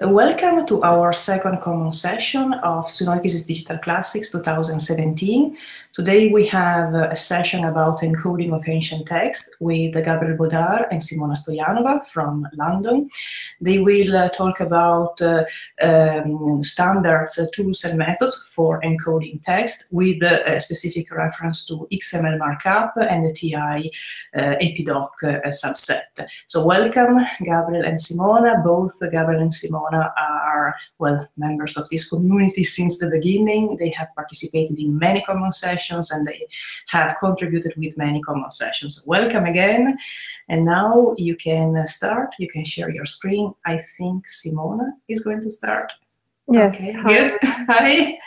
Welcome to our second common session of Sunoikisis Digital Classics 2017. Today we have a session about encoding of ancient text with Gabriel Bodard and Simona Stoyanova from London. They will uh, talk about uh, um, standards, uh, tools and methods for encoding text with a specific reference to XML markup and the TEI uh, Epidoc uh, subset. So welcome Gabriel and Simona. Both Gabriel and Simona are, well, members of this community since the beginning. They have participated in many common sessions and they have contributed with many common sessions. Welcome again. And now you can start, you can share your screen. I think Simona is going to start. Yes. Okay, good. Hi.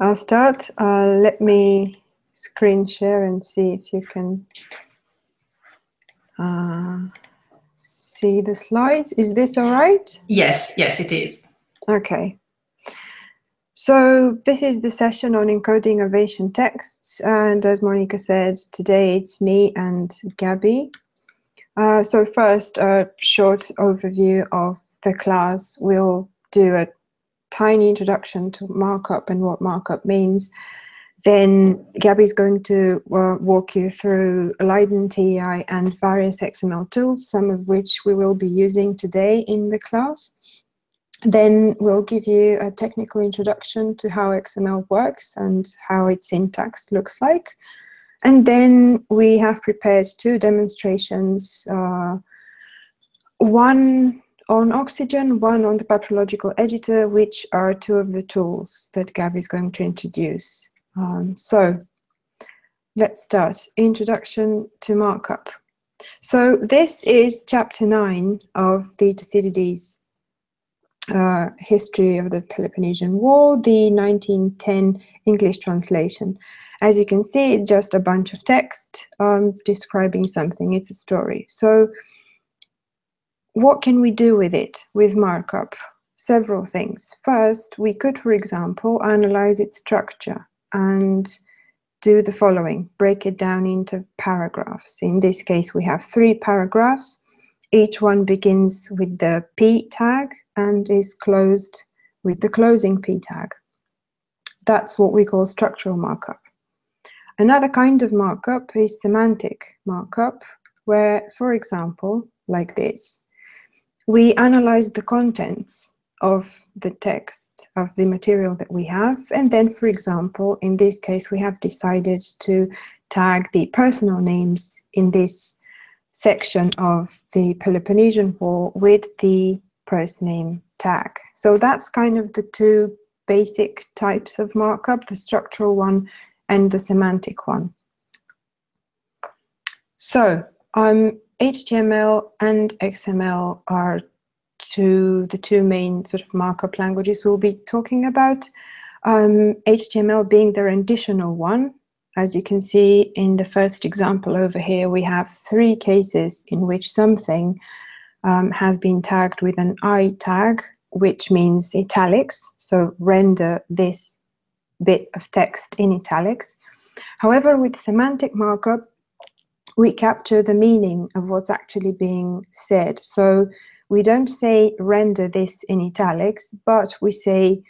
I'll start. Uh, let me screen share and see if you can uh, see the slides. Is this all right? Yes, yes, it is. Okay. So this is the session on encoding ovation texts, and as Monica said, today it's me and Gabby. Uh, so first, a short overview of the class. We'll do a tiny introduction to markup and what markup means. Then Gabby's going to uh, walk you through Leiden TEI and various XML tools, some of which we will be using today in the class. Then we'll give you a technical introduction to how XML works and how its syntax looks like. And then we have prepared two demonstrations, uh, one on Oxygen, one on the Papyrological Editor, which are two of the tools that Gabby is going to introduce. Um, so let's start. Introduction to markup. So this is chapter 9 of the Thucydides uh, History of the Peloponnesian War, the 1910 English translation. As you can see, it's just a bunch of text um, describing something. It's a story. So what can we do with it, with markup? Several things. First, we could, for example, analyze its structure and do the following, break it down into paragraphs. In this case, we have three paragraphs each one begins with the P tag and is closed with the closing P tag. That's what we call structural markup. Another kind of markup is semantic markup, where, for example, like this, we analyze the contents of the text of the material that we have. And then, for example, in this case, we have decided to tag the personal names in this section of the Peloponnesian War with the first name tag. So that's kind of the two basic types of markup, the structural one and the semantic one. So um, HTML and XML are two, the two main sort of markup languages we'll be talking about. Um, HTML being the renditional one, as you can see in the first example over here, we have three cases in which something um, has been tagged with an I tag, which means italics, so render this bit of text in italics. However, with semantic markup, we capture the meaning of what's actually being said. So we don't say render this in italics, but we say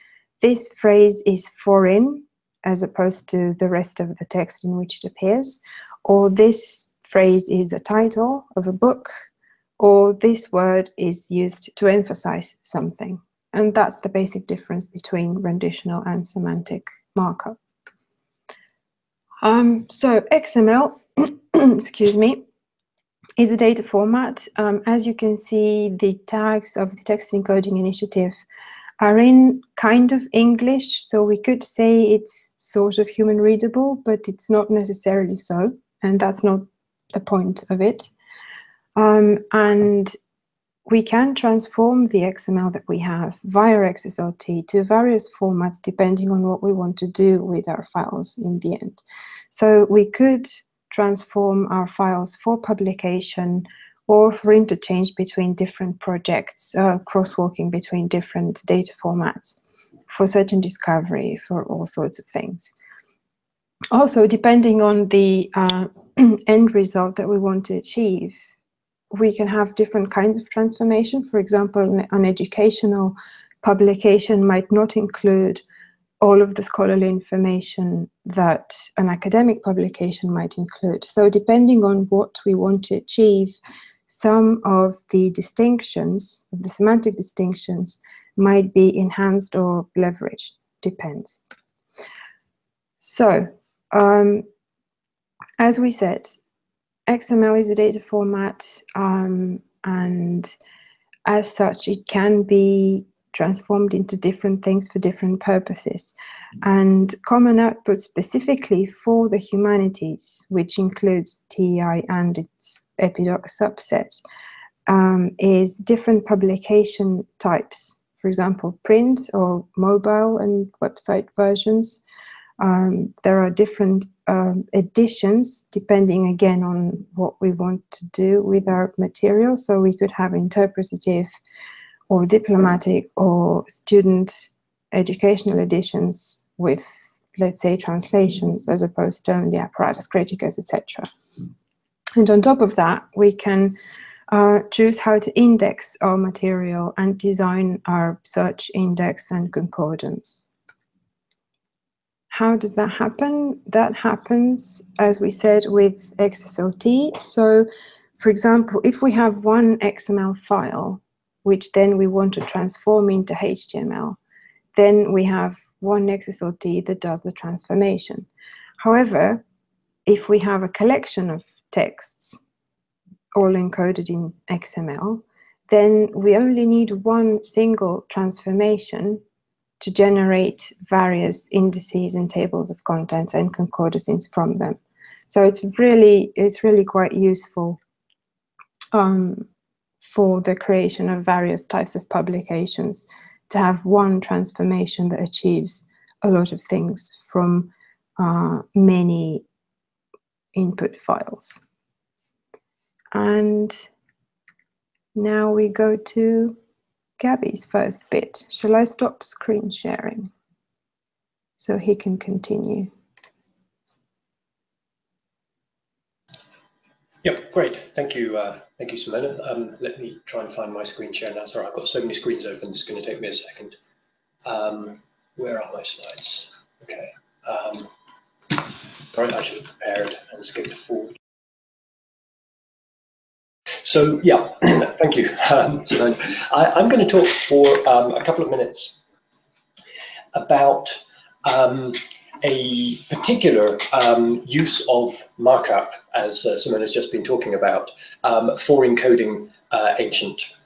this phrase is foreign as opposed to the rest of the text in which it appears, or this phrase is a title of a book, or this word is used to emphasize something. And that's the basic difference between renditional and semantic markup. Um, so XML, excuse me, is a data format. Um, as you can see, the tags of the text encoding initiative are in kind of English, so we could say it's sort of human readable, but it's not necessarily so, and that's not the point of it. Um, and we can transform the XML that we have via XSLT to various formats depending on what we want to do with our files in the end. So we could transform our files for publication or for interchange between different projects, uh, crosswalking between different data formats for search and discovery, for all sorts of things. Also, depending on the uh, end result that we want to achieve, we can have different kinds of transformation. For example, an educational publication might not include all of the scholarly information that an academic publication might include. So depending on what we want to achieve, some of the distinctions, the semantic distinctions, might be enhanced or leveraged, depends. So, um, as we said, XML is a data format, um, and as such, it can be transformed into different things for different purposes. And Common Output specifically for the humanities, which includes TEI and its EPIDOC subset, um, is different publication types. For example, print or mobile and website versions. Um, there are different um, editions depending again on what we want to do with our material. So we could have interpretative or diplomatic or student educational editions with, let's say, translations as opposed to only apparatus criticus, etc. And on top of that, we can uh, choose how to index our material and design our search index and concordance. How does that happen? That happens, as we said, with XSLT. So, for example, if we have one XML file which then we want to transform into HTML, then we have one XSLT that does the transformation. However, if we have a collection of texts all encoded in XML, then we only need one single transformation to generate various indices and tables of contents and concordances from them. So it's really it's really quite useful um, for the creation of various types of publications to have one transformation that achieves a lot of things from uh, many input files. And now we go to Gabby's first bit. Shall I stop screen sharing so he can continue? Yep, great. Thank you. Uh, thank you, Simona. Um, let me try and find my screen share now. Sorry, I've got so many screens open. It's going to take me a second. Um, where are my slides? Okay. Um, sorry, I should have prepared and skipped forward. So yeah, thank you. Um, I, am going to talk for um, a couple of minutes about um, a particular um, use of markup, as uh, Simone has just been talking about, um, for encoding uh, ancient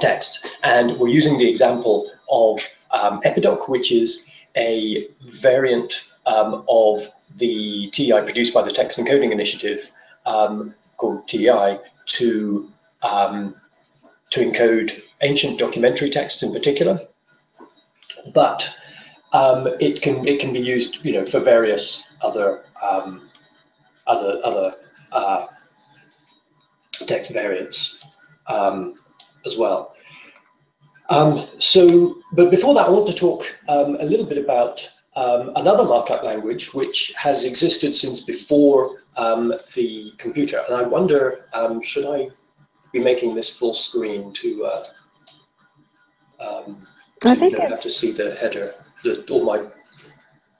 text. And we're using the example of um, Epidoc, which is a variant um, of the TEI produced by the Text Encoding Initiative um, called TEI to, um, to encode ancient documentary texts in particular. But um, it can it can be used, you know, for various other um, other other uh, text variants um, as well. Um, so, but before that, I want to talk um, a little bit about um, another markup language which has existed since before the computer, and I wonder, should I be making this full screen to? Uh, I think you know, have to see the header the, all my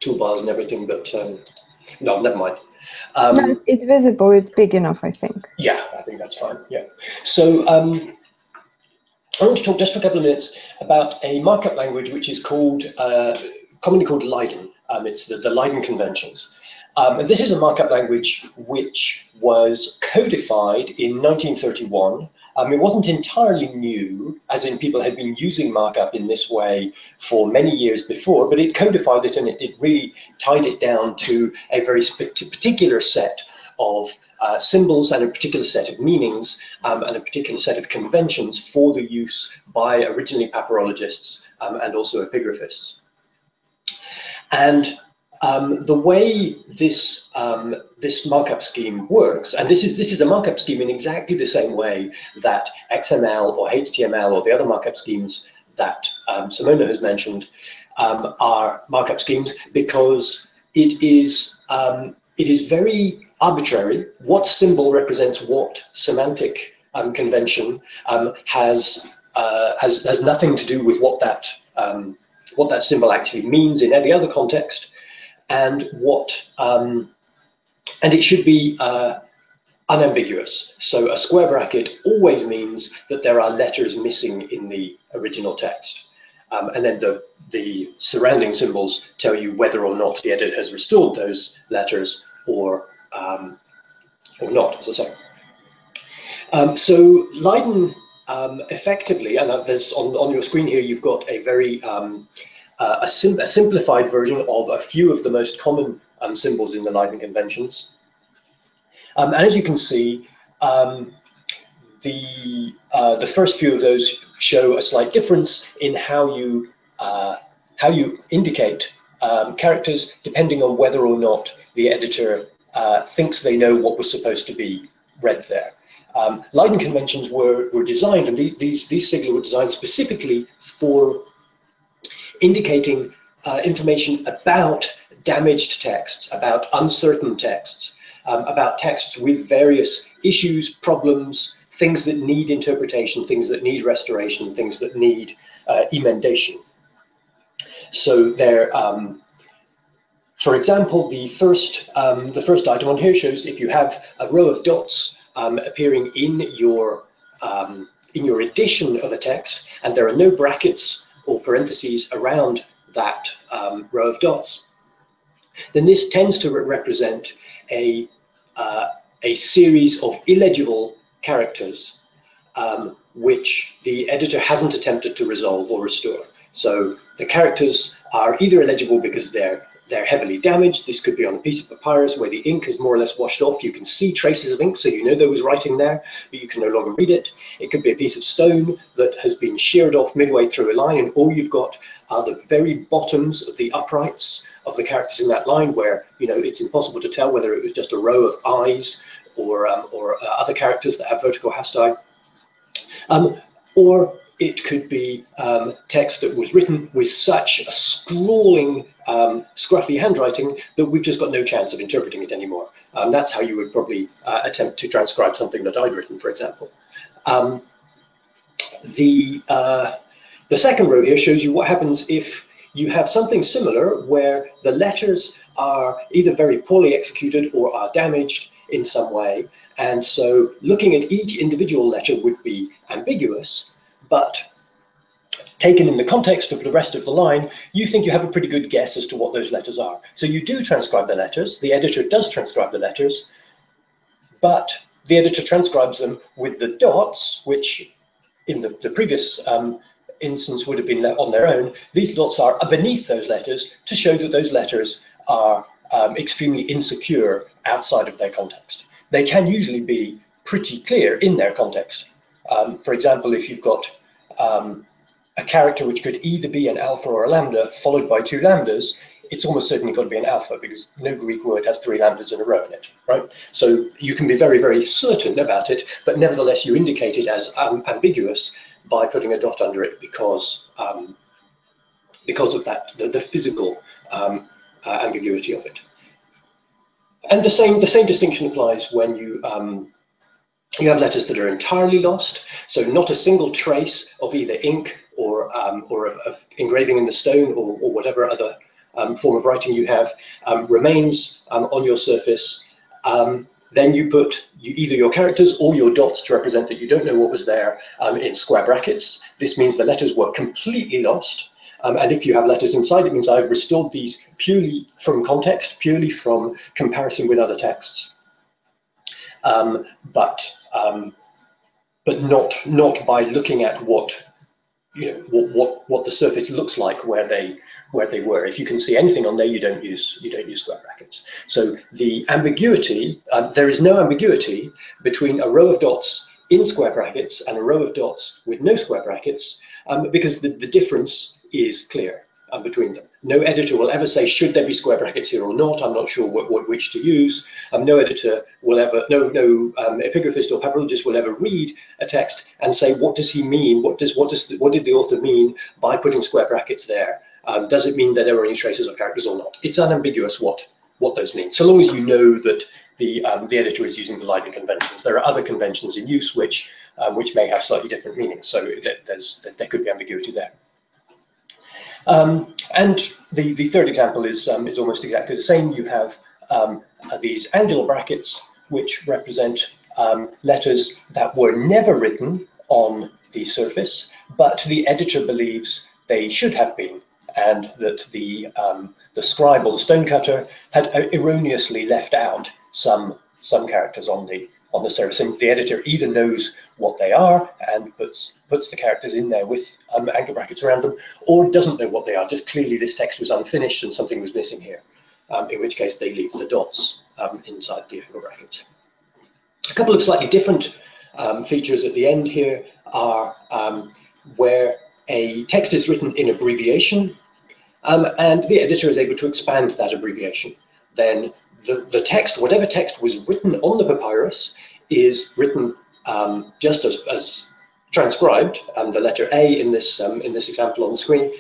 toolbars and everything, but um, no, never mind. Um, no, it's visible. It's big enough, I think. Yeah, I think that's fine. Yeah. So um, I want to talk just for a couple of minutes about a markup language which is called, uh, commonly called Leiden. Um, it's the, the Leiden Conventions. Um, and this is a markup language which was codified in 1931 um, it wasn't entirely new, as in people had been using markup in this way for many years before, but it codified it and it, it really tied it down to a very particular set of uh, symbols and a particular set of meanings um, and a particular set of conventions for the use by originally papyrologists um, and also epigraphists. And um, the way this um, this markup scheme works, and this is this is a markup scheme in exactly the same way that XML or HTML or the other markup schemes that um, Simona has mentioned um, are markup schemes because it is um, it is very arbitrary. What symbol represents what semantic um, convention has, uh, has has nothing to do with what that what that symbol actually means in any other context, and what um, and it should be uh, unambiguous. So a square bracket always means that there are letters missing in the original text. Um, and then the, the surrounding symbols tell you whether or not the editor has restored those letters or, um, or not, as I say. Um, so Leiden um, effectively, and there's on, on your screen here, you've got a very um, a, sim a, simplified version of a few of the most common um, symbols in the Leiden conventions. Um, and as you can see, um, the uh, the first few of those show a slight difference in how you uh, how you indicate um, characters depending on whether or not the editor uh, thinks they know what was supposed to be read there. Um, Leiden conventions were, were designed, and these, these, these sigla were designed specifically for indicating uh, information about damaged texts, about uncertain texts, um, about texts with various issues, problems, things that need interpretation, things that need restoration, things that need uh, emendation. So there, um, for example, the first um, the first item on here shows if you have a row of dots um, appearing in your um, in your edition of a text, and there are no brackets or parentheses around that um, row of dots, then this tends to re represent a, uh, a series of illegible characters um, which the editor hasn't attempted to resolve or restore. So the characters are either illegible because they're they're heavily damaged. This could be on a piece of papyrus where the ink is more or less washed off. You can see traces of ink, so you know there was writing there, but you can no longer read it. It could be a piece of stone that has been sheared off midway through a line, and all you've got are the very bottoms of the uprights of the characters in that line where, you know, it's impossible to tell whether it was just a row of eyes or, um, or uh, other characters that have vertical hastae. Um, or it could be um, text that was written with such a scrawling, um, scruffy handwriting that we've just got no chance of interpreting it anymore. Um, that's how you would probably uh, attempt to transcribe something that I'd written, for example. Um, the, uh, the second row here shows you what happens if you have something similar where the letters are either very poorly executed or are damaged in some way. And so looking at each individual letter would be ambiguous, but taken in the context of the rest of the line, you think you have a pretty good guess as to what those letters are. So you do transcribe the letters, the editor does transcribe the letters, but the editor transcribes them with the dots, which in the, the previous um, instance would have been on their own. These dots are beneath those letters to show that those letters are um, extremely insecure outside of their context. They can usually be pretty clear in their context. Um, for example, if you've got um, a character which could either be an alpha or a lambda followed by two lambdas, it's almost certainly got to be an alpha because no Greek word has three lambdas in a row in it, right? So you can be very, very certain about it, but nevertheless you indicate it as um, ambiguous by putting a dot under it because um, because of that, the, the physical um, uh, ambiguity of it. And the same the same distinction applies when you um, you have letters that are entirely lost, so not a single trace of either ink or, um, or of, of, engraving in the stone or, or whatever other um, form of writing you have um, remains um, on your surface. Um, then you put you, either your characters or your dots to represent that you don't know what was there um, in square brackets. This means the letters were completely lost. and if you have letters inside, it means I've restored these purely from context, purely from comparison with other texts. But um, but not not by looking at what you know what, what what the surface looks like where they where they were. If you can see anything on there, you don't use you don't use square brackets. So the ambiguity uh, there is no ambiguity between a row of dots in square brackets and a row of dots with no square brackets um, because the, the difference is clear um, between them. No editor will ever say, should there be square brackets here or not? I'm not sure what, what which to use. Um, no editor will ever, no, no um, epigraphist or papyrologist will ever read a text and say, what does he mean? What does, what does, the, what did the author mean by putting square brackets there? Um, does it mean that there are any traces of characters or not? It's unambiguous what, what those mean. So long as you know that the, um, the editor is using the Leiden conventions. There are other conventions in use which um, which may have slightly different meanings. So there's, there could be ambiguity there. Um, and the, the third example is, um, is almost exactly the same. You have um, these angular brackets, which represent um, letters that were never written on the surface, but the editor believes they should have been, and that the, um, the scribe or the stonecutter had uh, erroneously left out some, some characters on the, on the surface. And the editor either knows what they are and puts, puts the characters in there with um, angle brackets around them, or doesn't know what they are. Just clearly this text was unfinished and something was missing here, um, in which case they leave the dots um, inside the angle brackets. A couple of slightly different um, features at the end here are um, where a text is written in abbreviation um, and the editor is able to expand that abbreviation. Then the, the text, whatever text was written on the papyrus, is written um, just as, as transcribed, um, the letter A in this um, in this example on the screen,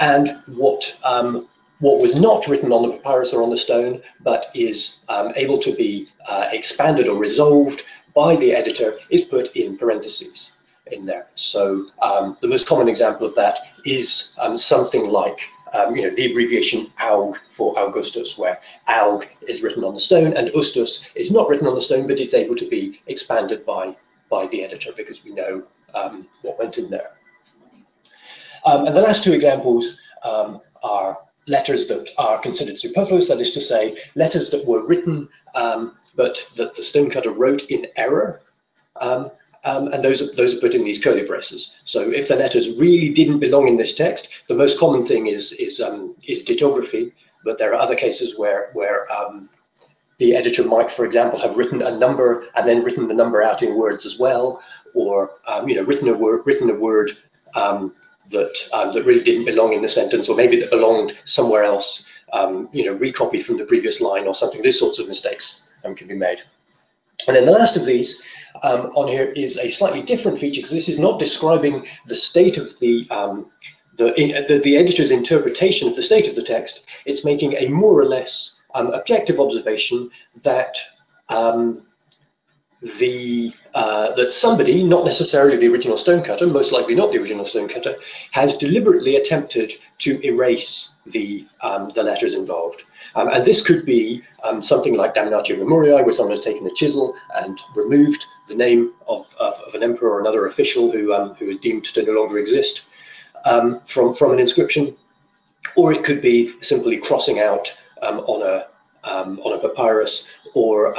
and what um, what was not written on the papyrus or on the stone, but is um, able to be uh, expanded or resolved by the editor, is put in parentheses in there. So the most common example of that is something like um, you know, the abbreviation AUG for Augustus, where AUG is written on the stone and Ustus is not written on the stone, but it's able to be expanded by, by the editor because we know um, what went in there. Um, and the last two examples um, are letters that are considered superfluous, that is to say, letters that were written um, but that the stonecutter wrote in error. Um, um, and those are, those are put in these curly braces. So if the letters really didn't belong in this text, the most common thing is is um, is dittography. But there are other cases where where um, the editor might, for example, have written a number and then written the number out in words as well, or um, you know written a word written a word um, that um, that really didn't belong in the sentence, or maybe that belonged somewhere else. you know, recopied from the previous line or something. These sorts of mistakes can be made. And then the last of these um, on here is a slightly different feature because this is not describing the state of the, um, the, the, the, editor's interpretation of the state of the text. It's making a more or less um, objective observation that um, the uh, that somebody, not necessarily the original stonecutter, most likely not the original stonecutter, has deliberately attempted to erase the um, the letters involved. Um, and this could be um, something like Damnatio Memoriae, where someone has taken a chisel and removed the name of, of, of an emperor or another official who, um, who is deemed to no longer exist um, from, from an inscription. Or it could be simply crossing out um, on, a, on a papyrus or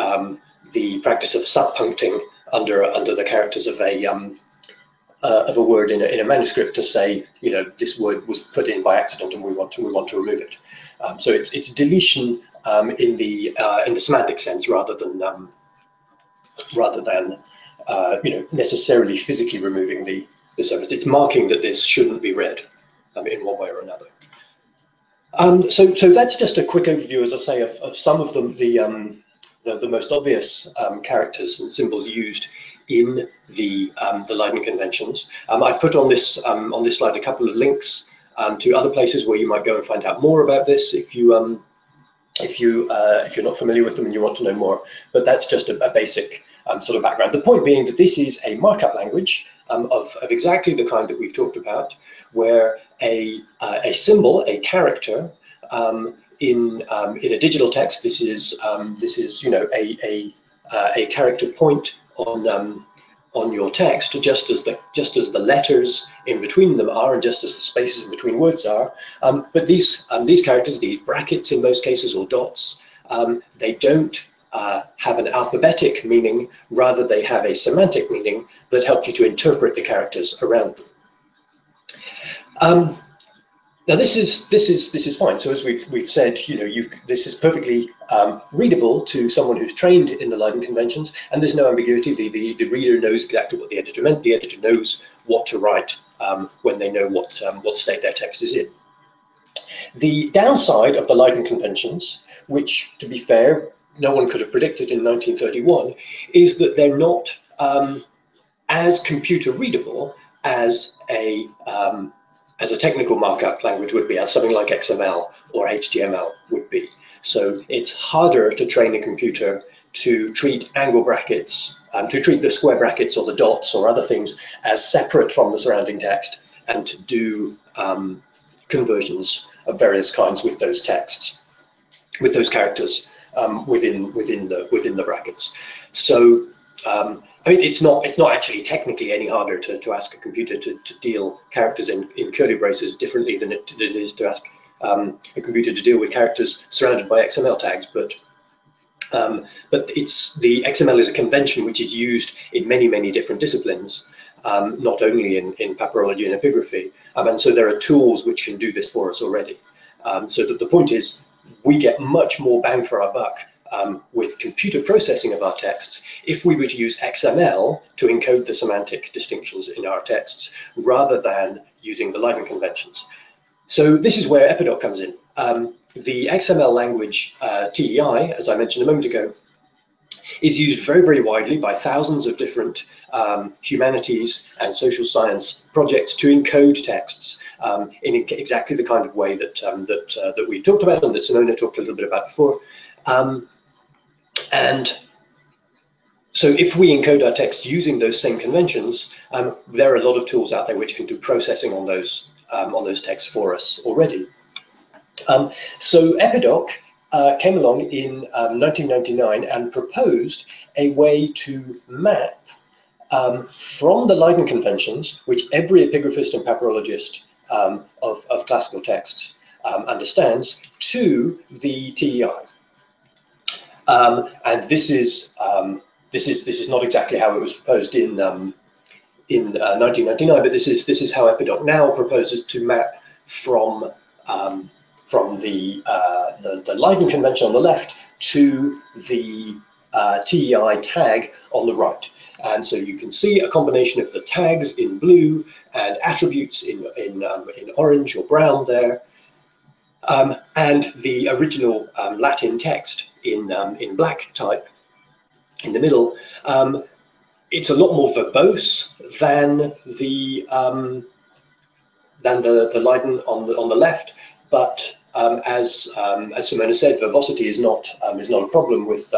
the practice of subpuncting under, under the characters of a, uh, of a word in a, in a manuscript to say, you know, this word was put in by accident and we want to we want to remove it. Um, so it's it's deletion um, in the uh, in the semantic sense rather than um, rather than uh, you know necessarily physically removing the the surface. It's marking that this shouldn't be read um, in one way or another. Um, so so that's just a quick overview, as I say, of, of some of the the, um, the, the most obvious characters and symbols used in the um, the Leiden conventions. Um, I've put on this um, on this slide a couple of links um, to other places where you might go and find out more about this if you um, if you uh, if you're not familiar with them and you want to know more. But that's just a, a basic um, sort of background. The point being that this is a markup language of, of exactly the kind that we've talked about, where a uh, a symbol, a character, in in a digital text, this is this is you know a a uh, a character point on um, on your text, just as the just as the letters in between them are, and just as the spaces in between words are. Um, but these um, these characters, these brackets in most cases or dots, um, they don't uh, have an alphabetic meaning. Rather, they have a semantic meaning that helps you to interpret the characters around them. Now this is this is this is fine. So as we've we've said, you know, you this is perfectly um, readable to someone who's trained in the Leiden conventions, and there's no ambiguity. The, the, the reader knows exactly what the editor meant. The editor knows what to write um, when they know what um, what state their text is in. The downside of the Leiden conventions, which, to be fair, no one could have predicted in 1931, is that they're not um, as computer readable as a um, as a technical markup language would be, as something like XML or HTML would be. So it's harder to train a computer to treat angle brackets, um, to treat the square brackets or the dots or other things as separate from the surrounding text and to do um, conversions of various kinds with those texts, with those characters um, within within the within the brackets. So um, I mean, it's not it's not actually technically any harder to, to ask a computer to, to deal characters in, in curly braces differently than it, than it is to ask um, a computer to deal with characters surrounded by XML tags, but um, but it's the XML is a convention which is used in many many different disciplines, um, not only in in papyrology and epigraphy, um, and so there are tools which can do this for us already. Um, so that the point is, we get much more bang for our buck um, with computer processing of our texts if we were to use XML to encode the semantic distinctions in our texts rather than using the Leiden conventions. So this is where Epidoc comes in. Um, the XML language uh, TEI, as I mentioned a moment ago, is used very, very widely by thousands of different um, humanities and social science projects to encode texts um, in exactly the kind of way that um, that uh, that we've talked about and that Simona talked a little bit about before. Um, and so if we encode our text using those same conventions, um, there are a lot of tools out there which can do processing on those um, on those texts for us already. Um, so Epidoc uh, came along in 1999 um, and proposed a way to map um, from the Leiden conventions, which every epigraphist and papyrologist um, of, of, classical texts understands, to the TEI. Um, and this is um, this is this is not exactly how it was proposed in um, in uh, 1999, but this is this is how Epidoc now proposes to map from um, from the, uh, the the Leiden convention on the left to the uh, TEI tag on the right. And so you can see a combination of the tags in blue and attributes in in um, in orange or brown there, um, and the original um, Latin text in, um, in black type in the middle. Um, it's a lot more verbose than the um, than the, the Leiden on the on the left, but um, as as Simona said, verbosity is not is not a problem with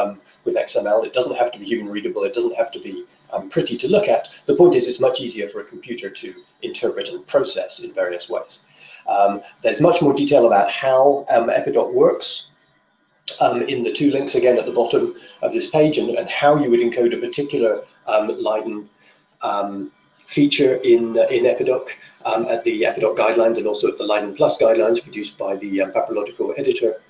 with XML. It doesn't have to be human readable. It doesn't have to be um, pretty to look at. The point is it's much easier for a computer to interpret and process in various ways. Um, there's much more detail about how um, Epidoc works um, in the two links again at the bottom of this page and, and how you would encode a particular um, Leiden um, feature in, uh, in Epidoc um, at the Epidoc guidelines and also at the Leiden Plus guidelines produced by the papyrological editor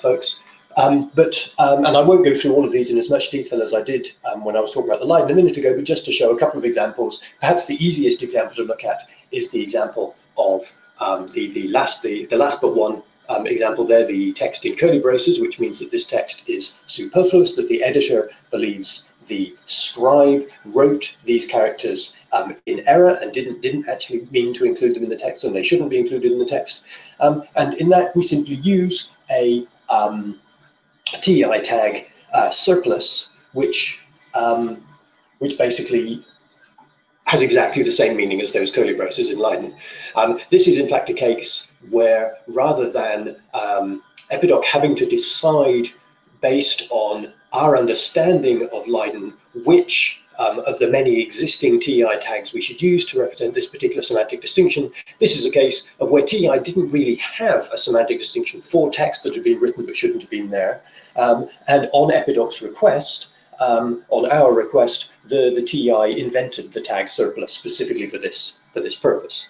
folks. Um, but um, and I won't go through all of these in as much detail as I did um, when I was talking about the Leiden a minute ago, but just to show a couple of examples, perhaps the easiest example to look at is the example of the, the, last, the, the last but one um, example there, the text in curly braces, which means that this text is superfluous, that the editor believes the scribe wrote these characters um, in error and didn't didn't actually mean to include them in the text and they shouldn't be included in the text. Um, and in that we simply use a um, TEI tag uh, surplus, which um, which basically has exactly the same meaning as those curly braces in Leiden. Um, this is in fact a case where rather than um, Epidoc having to decide based on our understanding of Leiden which um, of the many existing TEI tags we should use to represent this particular semantic distinction. This is a case of where TEI didn't really have a semantic distinction for text that had been written but shouldn't have been there. Um, and on Epidoc's request, um, on our request, the, the TEI invented the tag surplus specifically for this for this purpose.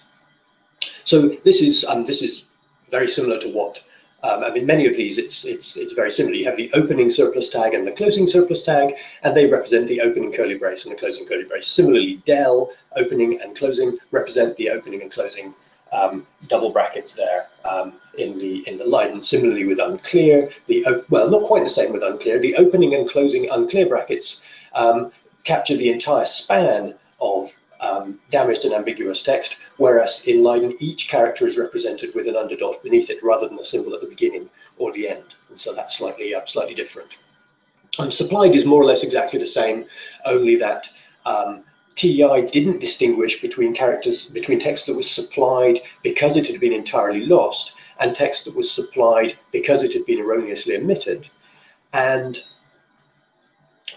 So this is um, this is very similar to what um, I mean, many of these, it's, it's, it's very similar. You have the opening surplus tag and the closing surplus tag, and they represent the opening curly brace and the closing curly brace. Similarly, del, opening and closing, represent the opening and closing um, double brackets there um, in the in the Leiden. Similarly with unclear, the well, not quite the same with unclear. The opening and closing unclear brackets um, capture the entire span of um, damaged and ambiguous text, whereas in Leiden each character is represented with an underdot beneath it rather than a symbol at the beginning or the end. And so that's slightly uh, slightly different. Um, supplied is more or less exactly the same, only that um, TEI didn't distinguish between characters, between text that was supplied because it had been entirely lost and text that was supplied because it had been erroneously omitted. And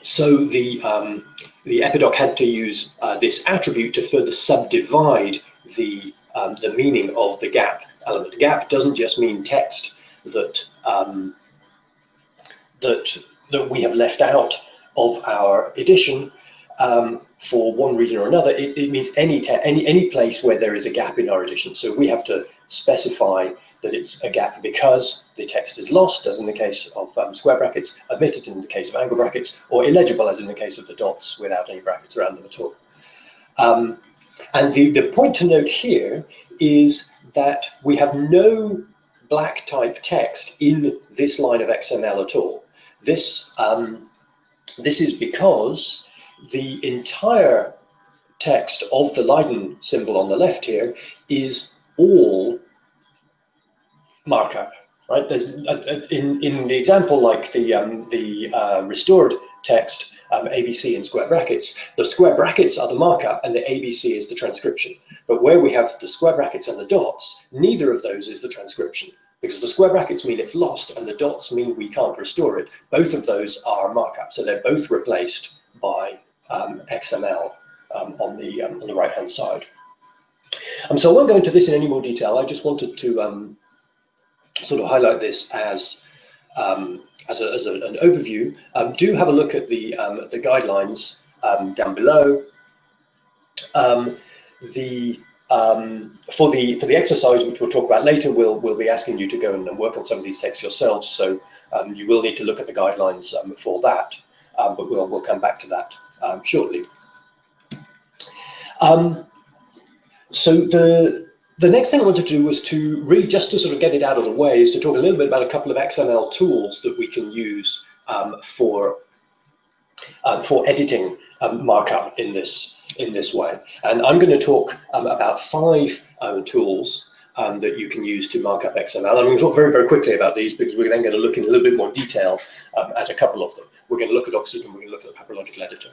so the, um, the Epidoc had to use uh, this attribute to further subdivide the, um, the meaning of the gap element. Gap doesn't just mean text that, um, that, that we have left out of our edition um, for one reason or another. It, it means any, any, any place where there is a gap in our edition. So we have to specify that it's a gap because the text is lost, as in the case of um, square brackets, omitted in the case of angle brackets, or illegible, as in the case of the dots without any brackets around them at all. Um, and the, the point to note here is that we have no black type text in this line of XML at all. This, um, this is because the entire text of the Leiden symbol on the left here is all markup, right? There's uh, in in the example like the um, the uh, restored text um, ABC in square brackets. The square brackets are the markup, and the ABC is the transcription. But where we have the square brackets and the dots, neither of those is the transcription because the square brackets mean it's lost and the dots mean we can't restore it. Both of those are markup, so they're both replaced by um, XML um, on the um, on the right hand side. Um, so I won't go into this in any more detail. I just wanted to um, sort of highlight this as um, as, a, as a, an overview. Um, do have a look at the um, the guidelines um, down below. Um, the um, for the for the exercise, which we'll talk about later, we'll we'll be asking you to go and work on some of these texts yourselves. So you will need to look at the guidelines for that, but we'll we'll come back to that shortly. so the the next thing I wanted to do was to really just to sort of get it out of the way is to talk a little bit about a couple of XML tools that we can use um, for um, for editing um, markup in this in this way. And I'm going to talk um, about five um, tools um, that you can use to mark up XML. I'm going to talk very very quickly about these because we're then going to look in a little bit more detail at a couple of them. We're going to look at Oxygen. We're going to look at the Papyrological Editor.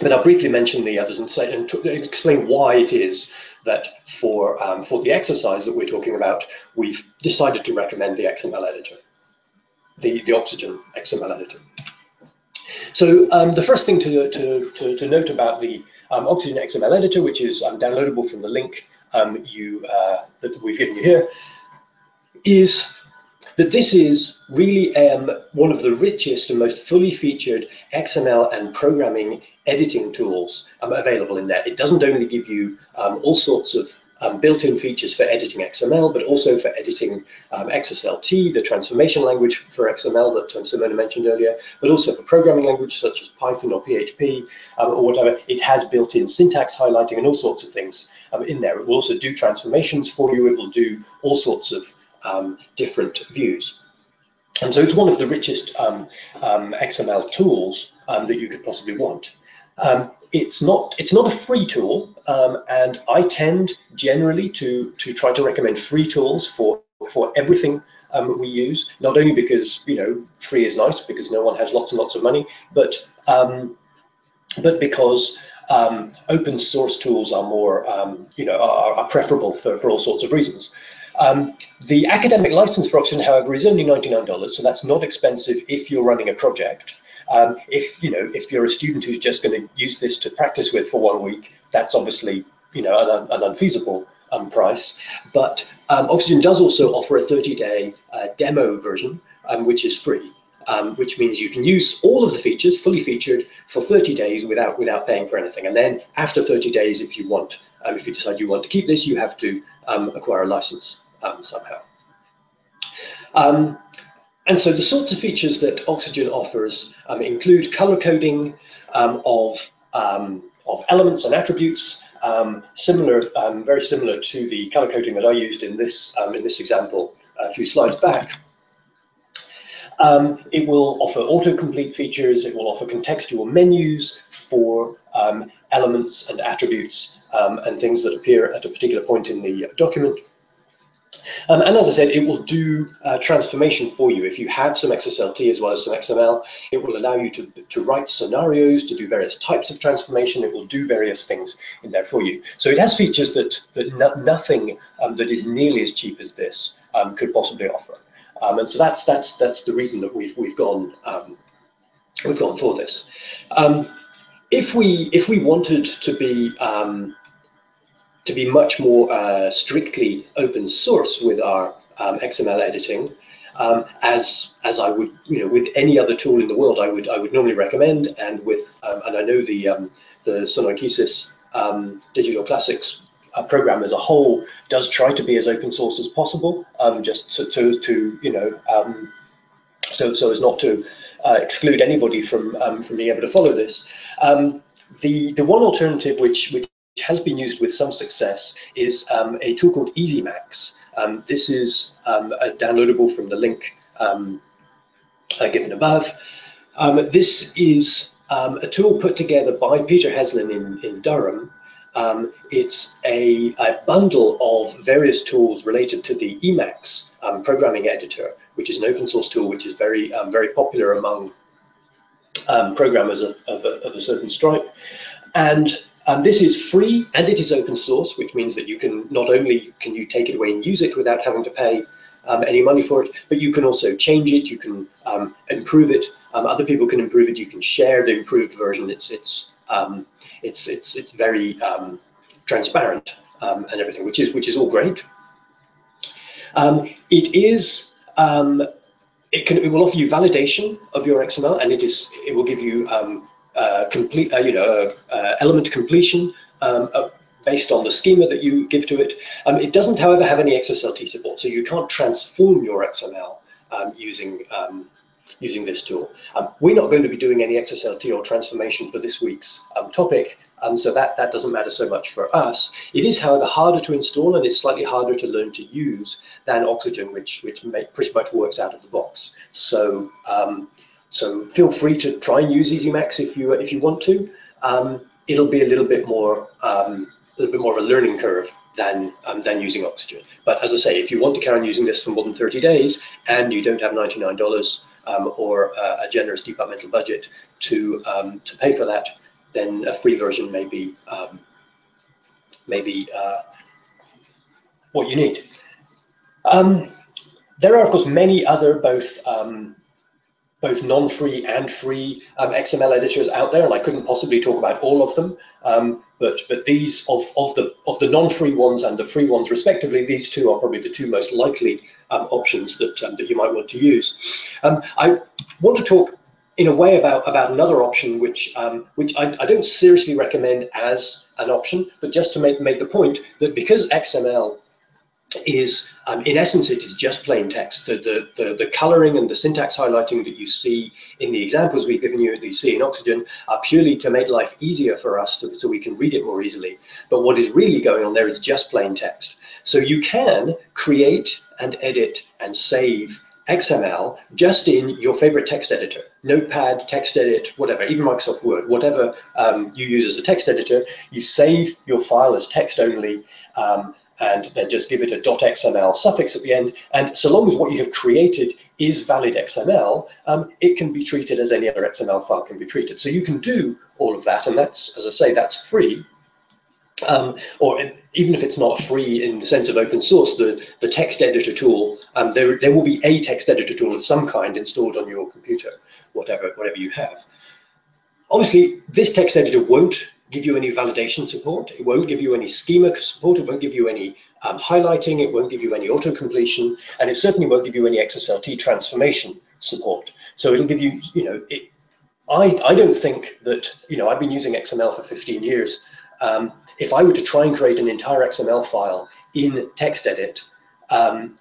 But I'll briefly mention the others and say and explain why it is that for um, for the exercise that we're talking about, we've decided to recommend the XML editor, the the Oxygen XML editor. So um, the first thing to, to, to, to note about the um, Oxygen XML editor, which is um, downloadable from the link um, you uh, that we've given you here, is that this is really um, one of the richest and most fully featured XML and programming editing tools um, available in there. It doesn't only give you um, all sorts of um, built-in features for editing XML, but also for editing um, XSLT, the transformation language for XML that um, Simona mentioned earlier, but also for programming language such as Python or PHP um, or whatever. It has built-in syntax highlighting and all sorts of things in there. It will also do transformations for you. It will do all sorts of um, different views. And so it's one of the richest XML tools that you could possibly want. Um, it's not it's not a free tool, um, and I tend generally to to try to recommend free tools for for everything um, we use. Not only because you know free is nice because no one has lots and lots of money, but um, but because um, open source tools are more um, you know are, are, preferable for, for all sorts of reasons. Um, the academic license for Oxygen, however, is only $99, so that's not expensive if you're running a project. Um, if you know, if you're a student who's just going to use this to practice with for one week, that's obviously you know an, an unfeasible um, price. But um, Oxygen does also offer a 30-day uh, demo version, um, which is free. Um, which means you can use all of the features fully featured for 30 days without without paying for anything. And then after 30 days, if you want, um, if you decide you want to keep this, you have to acquire a license somehow. Um, and so the sorts of features that Oxygen offers um, include color coding um, of, um, of elements and attributes, um, similar, um, very similar to the color coding that I used in this, um, in this example a few slides back. it will offer autocomplete features, it will offer contextual menus for elements and attributes and things that appear at a particular point in the document. Um, and as I said, it will do uh, transformation for you. If you have some XSLT as well as some XML, it will allow you to, to write scenarios, to do various types of transformation. It will do various things in there for you. So it has features that, that no, nothing um, that is nearly as cheap as this um, could possibly offer. Um, and so that's, that's, that's the reason that we've, we've gone um, we've gone for this. Um, if we if we wanted to be to be much more uh, strictly open source with our um, XML editing, um, as as I would you know with any other tool in the world, I would I would normally recommend, and with um, and I know the um, the Sunoikisis um, Digital Classics uh, program as a whole does try to be as open source as possible, just to, to, to you know so so as not to uh, exclude anybody from um, from being able to follow this. Um, the the one alternative which which has been used with some success is um, a tool called Emacs. Um, this is um, downloadable from the link um, uh, given above. this is a tool put together by Peter Heslin in, in Durham. it's a, a, bundle of various tools related to the Emacs programming editor which is an open source tool which is very um, very popular among um, programmers of, of, a, of, a, certain stripe. And um, this is free and it is open source, which means that you can not only can you take it away and use it without having to pay um, any money for it, but you can also change it, you can um, improve it, um, other people can improve it, you can share the improved version. It's it's it's it's it's very transparent and everything, which is which is all great. it is um, it can it will offer you validation of your XML, and it is it will give you um, complete uh, you know uh, element completion um, uh, based on the schema that you give to it. Um, it doesn't, however, have any XSLT support, so you can't transform your XML um, using um, using this tool. Um, we're not going to be doing any XSLT or transformation for this week's topic, um, so that, that doesn't matter so much for us. It is, however, harder to install and it's slightly harder to learn to use than Oxygen, which, which make, pretty much works out of the box. So, um, so feel free to try and use Emacs if you, if you want to. Um, it'll be a little bit more, um, a little bit more of a learning curve than, um, than using Oxygen. But as I say, if you want to carry on using this for more than 30 days and you don't have $99 um, or uh, a generous departmental budget to, to pay for that, then a free version may be um, maybe uh, what you need. Um, there are, of course, many other both um, both non-free and free um, XML editors out there, and I couldn't possibly talk about all of them. Um, but but these of of the of the non-free ones and the free ones respectively, these two are probably the two most likely um, options that that you might want to use. I want to talk in a way about about another option which um, which I, I, don't seriously recommend as an option but just to make make the point that because XML is um, in essence it is just plain text. The, the, the the coloring and the syntax highlighting that you see in the examples we've given you that you see in Oxygen are purely to make life easier for us to, so we can read it more easily. But what is really going on there is just plain text. So you can create and edit and save XML just in your favorite text editor, Notepad, TextEdit, whatever, even Microsoft Word, whatever um, you use as a text editor, you save your file as text only um, and then just give it a .xml suffix at the end. And so long as what you have created is valid XML, um, it can be treated as any other XML file can be treated. So you can do all of that, and that's, as I say, that's free. Um, or even if it's not free in the sense of open source, the, the text editor tool, um, there, there will be a text editor tool of some kind installed on your computer, whatever, whatever you have. Obviously, this text editor won't give you any validation support. It won't give you any schema support. It won't give you any um, highlighting. It won't give you any auto-completion. And it certainly won't give you any XSLT transformation support. So it'll give you, you know, it, I, I don't think that, you know, I've been using XML for 15 years. Um, if I were to try and create an entire XML file in TextEdit, um,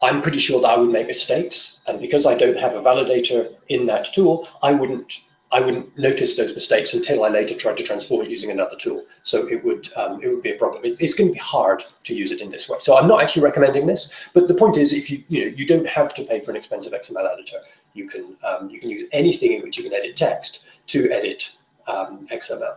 I'm pretty sure that I would make mistakes. And because I don't have a validator in that tool, I wouldn't I wouldn't notice those mistakes until I later tried to transform it using another tool. So it would um, it would be a problem. It, it's going to be hard to use it in this way. So I'm not actually recommending this, but the point is, if you you know you don't have to pay for an expensive XML editor, you can um, you can use anything in which you can edit text to edit um, XML.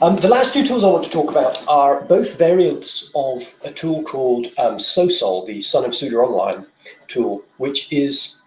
Um, the last two tools I want to talk about are both variants of a tool called um, SOSOL, the Son of Suda Online tool, which is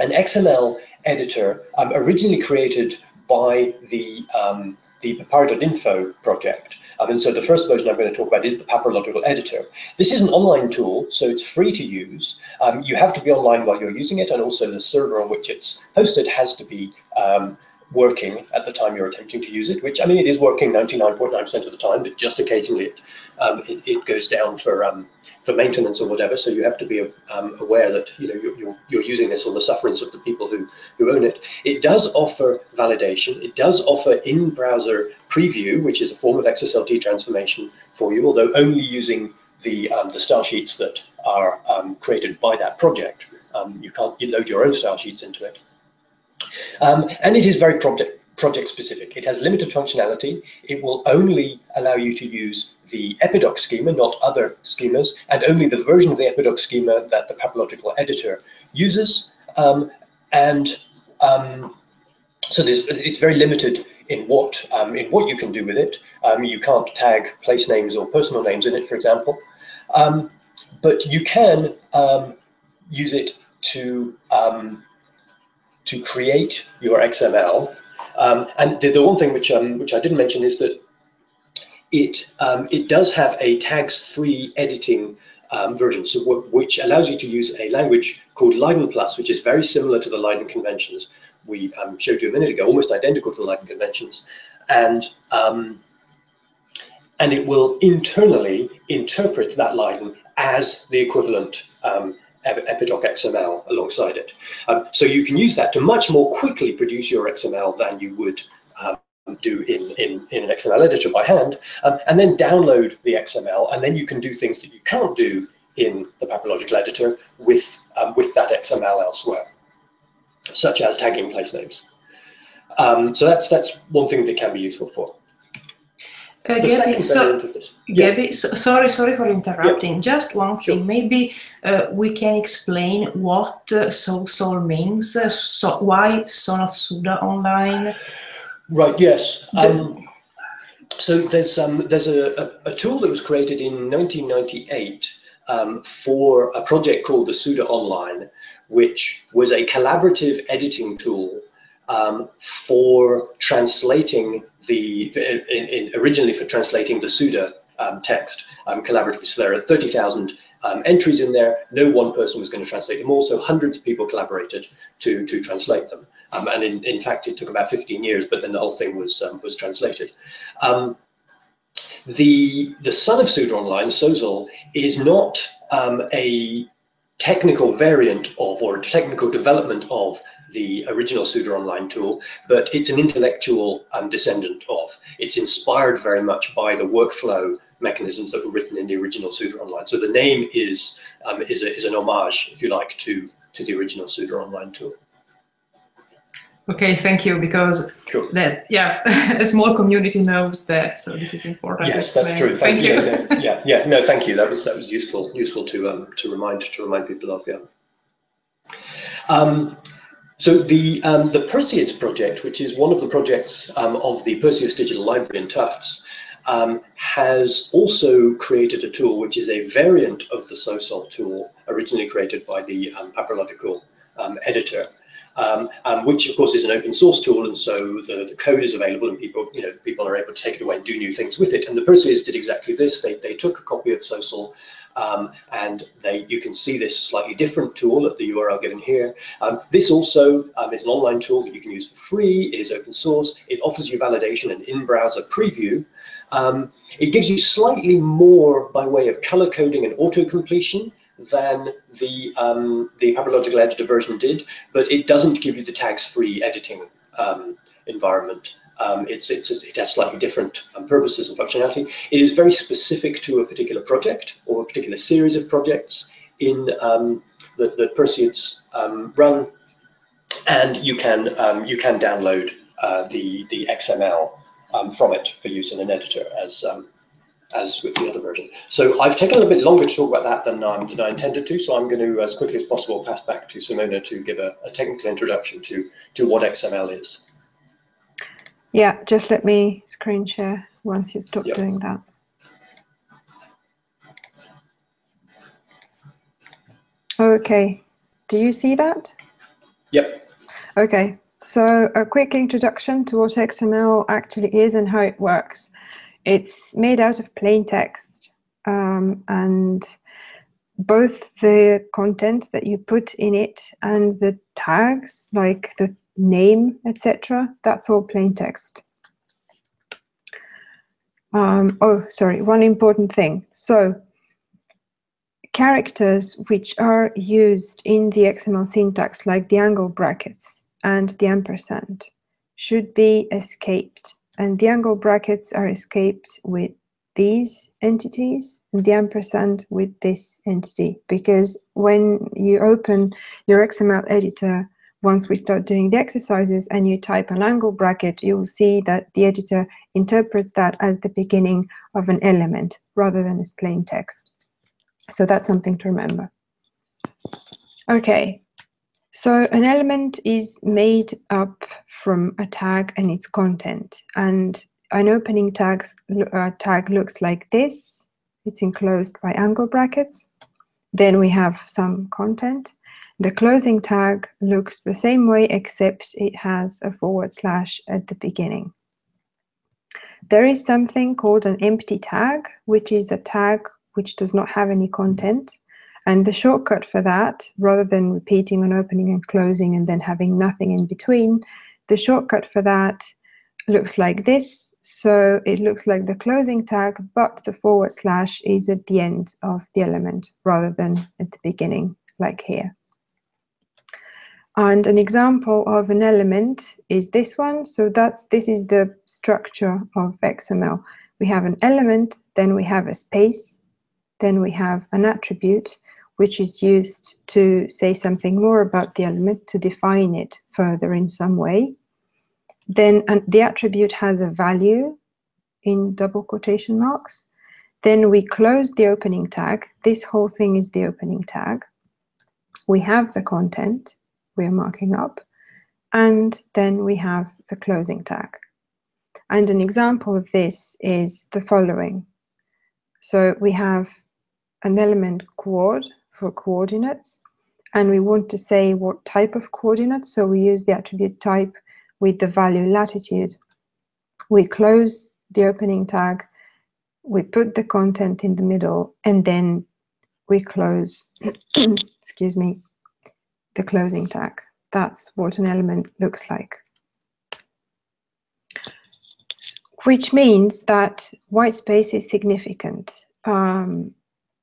an XML editor um, originally created by the um, the papyri.info project. Um, and so the first version I'm going to talk about is the papyrological editor. This is an online tool, so it's free to use. Um, you have to be online while you're using it, and also the server on which it's hosted has to be um, working at the time you're attempting to use it, which I mean, it is working 99.9% of the time, but just occasionally it, um, it, it, goes down for um, for maintenance or whatever. So you have to be um, aware that you know you're, you're, using this on the sufferance of the people who, who own it. It does offer validation. It does offer in-browser preview, which is a form of XSLT transformation for you, although only using the um, the style sheets that are um, created by that project. Um, you can't you load your own style sheets into it. Um, and it is very project project specific. It has limited functionality. It will only allow you to use the Epidoc schema, not other schemas, and only the version of the Epidoc schema that the papyrological editor uses. Um, and um, so it's very limited in what um, in what you can do with it. Um, you can't tag place names or personal names in it, for example. Um, but you can um, use it to to create your XML. Um, and the, the, one thing which um, which I didn't mention is that it um, it does have a tags-free editing um, version, so which allows you to use a language called Leiden Plus, which is very similar to the Leiden conventions we um, showed you a minute ago, almost identical to the Leiden conventions, and um, and it will internally interpret that Leiden as the equivalent um, Epidoc XML alongside it. Um, so you can use that to much more quickly produce your XML than you would um, do in, in, in an XML editor by hand, um, and then download the XML, and then you can do things that you can't do in the papyrological editor with, um, with that XML elsewhere, such as tagging place names. Um, so that's, that's one thing that can be useful for. Uh, Gabby, so, yeah. So, sorry, sorry for interrupting. Yeah. Just one thing, sure. maybe uh, we can explain what uh, SOSOL means. Uh, so why Son of Suda online? Right. Yes. Um, so there's um, there's a, a, a, tool that was created in 1998 um, for a project called the Suda Online, which was a collaborative editing tool um, for translating the, in, in originally for translating the Suda um, text um, collaboratively. So there are 30,000 um, entries in there. No one person was going to translate them all, so hundreds of people collaborated to to translate them. Um, and in, in fact, it took about 15 years, but then the whole thing was um, was translated. The the son of Suda Online, SOSOL, is not a technical variant of or technical development of the original Suda Online tool, but it's an intellectual um, descendant of. It's inspired very much by the workflow mechanisms that were written in the original Suda Online. So the name is um, is, a, is an homage, if you like, to to the original Suda Online tool. Okay, thank you. Because sure. that yeah, a small community knows that, so this is important. Yes, that's true. Thank, thank you. Yeah, yeah, yeah, no, thank you. That was that was useful useful to um to remind to remind people of. Yeah. Um, so the, um, the Perseids project, which is one of the projects um, of the Perseus Digital Library in Tufts, um, has also created a tool which is a variant of the SOSOL tool originally created by the um, papyrological um, editor, um, which of course is an open source tool, and so the, the code is available, and people you know people are able to take it away and do new things with it. And the Perseids did exactly this. They they took a copy of SOSOL um, and they, you can see this slightly different tool at the URL given here. Um, this also um, is an online tool that you can use for free. It is open source. It offers you validation and in-browser preview. Um, it gives you slightly more by way of color coding and auto-completion than the, um, the papyrological editor version did, but it doesn't give you the tags-free editing um, environment um, it's, it's, it has slightly different um, purposes and functionality. It is very specific to a particular project or a particular series of projects in um, that, that Perseids um, run, and you can um, you can download uh, the the XML um, from it for use in an editor as as with the other version. So I've taken a little bit longer to talk about that than, um, than I intended to, so I'm going to, as quickly as possible, pass back to Simona to give a, a technical introduction to, to what XML is. Yeah, just let me screen share once you stop yep. doing that. Okay, do you see that? Yep. Okay, So a quick introduction to what XML actually is and how it works. It's made out of plain text um, and both the content that you put in it and the tags like the name, etc. That's all plain text. Um, oh, sorry, one important thing. So characters which are used in the XML syntax, like the angle brackets and the ampersand, should be escaped. And the angle brackets are escaped with these entities and the ampersand with this entity. Because when you open your XML editor, once we start doing the exercises and you type an angle bracket, you will see that the editor interprets that as the beginning of an element rather than as plain text. So that's something to remember. Okay, so an element is made up from a tag and its content. And an opening tags, uh, tag looks like this. It's enclosed by angle brackets. Then we have some content. The closing tag looks the same way except it has a forward slash at the beginning. There is something called an empty tag, which is a tag which does not have any content. And the shortcut for that, rather than repeating an opening and closing and then having nothing in between, the shortcut for that looks like this. So it looks like the closing tag, but the forward slash is at the end of the element rather than at the beginning, like here. And an example of an element is this one. So that's this is the structure of XML. We have an element, then we have a space, then we have an attribute, which is used to say something more about the element, to define it further in some way. Then the attribute has a value in double quotation marks. Then we close the opening tag. This whole thing is the opening tag. We have the content we are marking up. And then we have the closing tag. And an example of this is the following. So we have an element coord for coordinates, and we want to say what type of coordinates. So we use the attribute type with the value latitude. We close the opening tag, we put the content in the middle, and then we close, excuse me, the closing tag. That's what an element looks like. Which means that white space is significant. Um,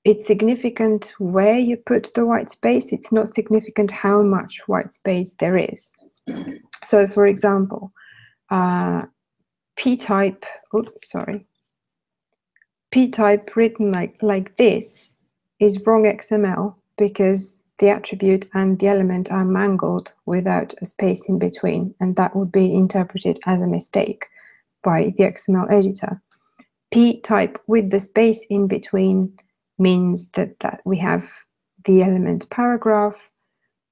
it's significant where you put the white space. It's not significant how much white space there is. So for example, uh, p-type, oops, sorry, p-type written like, like this is wrong XML because the attribute and the element are mangled without a space in between, and that would be interpreted as a mistake by the XML editor. P type with the space in between means that, that we have the element paragraph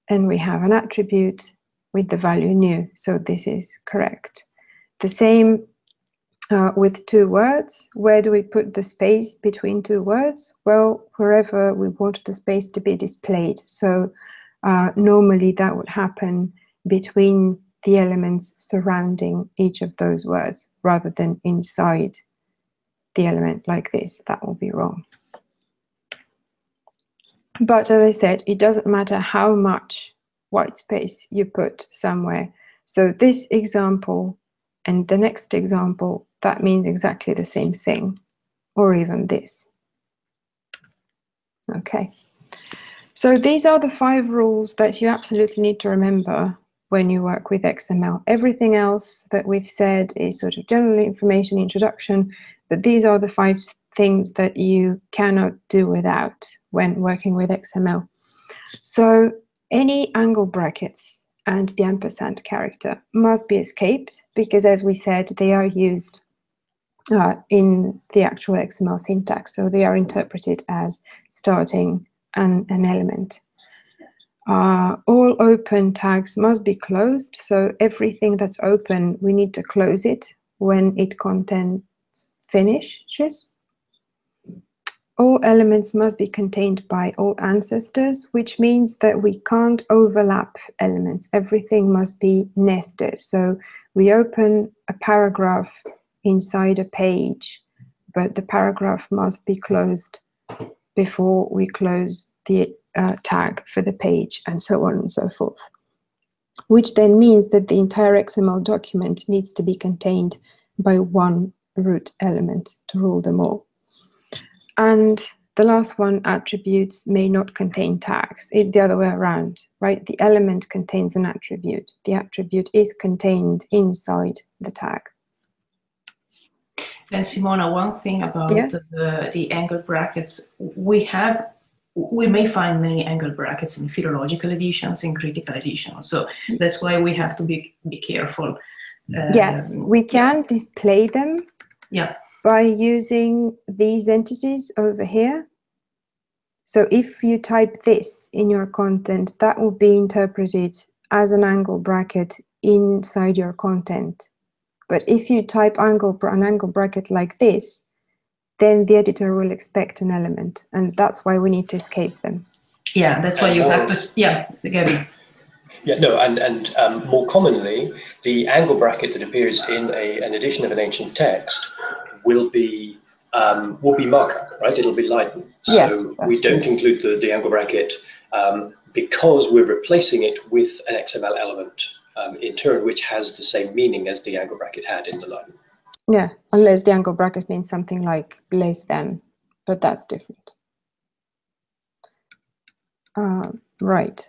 and we have an attribute with the value new. So this is correct. The same uh, with two words. Where do we put the space between two words? Well, wherever we want the space to be displayed. So uh, normally that would happen between the elements surrounding each of those words rather than inside the element like this. That will be wrong. But as I said, it doesn't matter how much white space you put somewhere. So this example and the next example that means exactly the same thing, or even this. Okay, so these are the five rules that you absolutely need to remember when you work with XML. Everything else that we've said is sort of general information introduction, but these are the five things that you cannot do without when working with XML. So any angle brackets and the ampersand character must be escaped because as we said, they are used uh, in the actual XML syntax. So they are interpreted as starting an, an element. Uh, all open tags must be closed. So everything that's open, we need to close it when it contents finishes. all elements must be contained by all ancestors, which means that we can't overlap elements. Everything must be nested. So we open a paragraph inside a page, but the paragraph must be closed before we close the uh, tag for the page and so on and so forth. Which then means that the entire XML document needs to be contained by one root element to rule them all. And the last one, attributes may not contain tags, is the other way around, right? The element contains an attribute. The attribute is contained inside the tag. And Simona, one thing about Yes. the, the angle brackets, we have, we may find many angle brackets in philological editions, in critical editions. So that's why we have to be, be careful. yes, Um, we can display them Yeah, by using these entities over here. So if you type this in your content, that will be interpreted as an angle bracket inside your content. But if you type angle an angle bracket like this, then the editor will expect an element, and that's why we need to escape them. yeah, that's why you have to, yeah, Gabby. Yeah, no, and, and um, more commonly, the angle bracket that appears in a, an edition of an ancient text will be um, will be markup, right? It'll be Leiden. So Yes, we don't true. include the, the angle bracket um, because we're replacing it with an XML element um, in turn, which has the same meaning as the angle bracket had in the Leiden. Yeah, unless the angle bracket means something like less than, but that's different. Uh, right.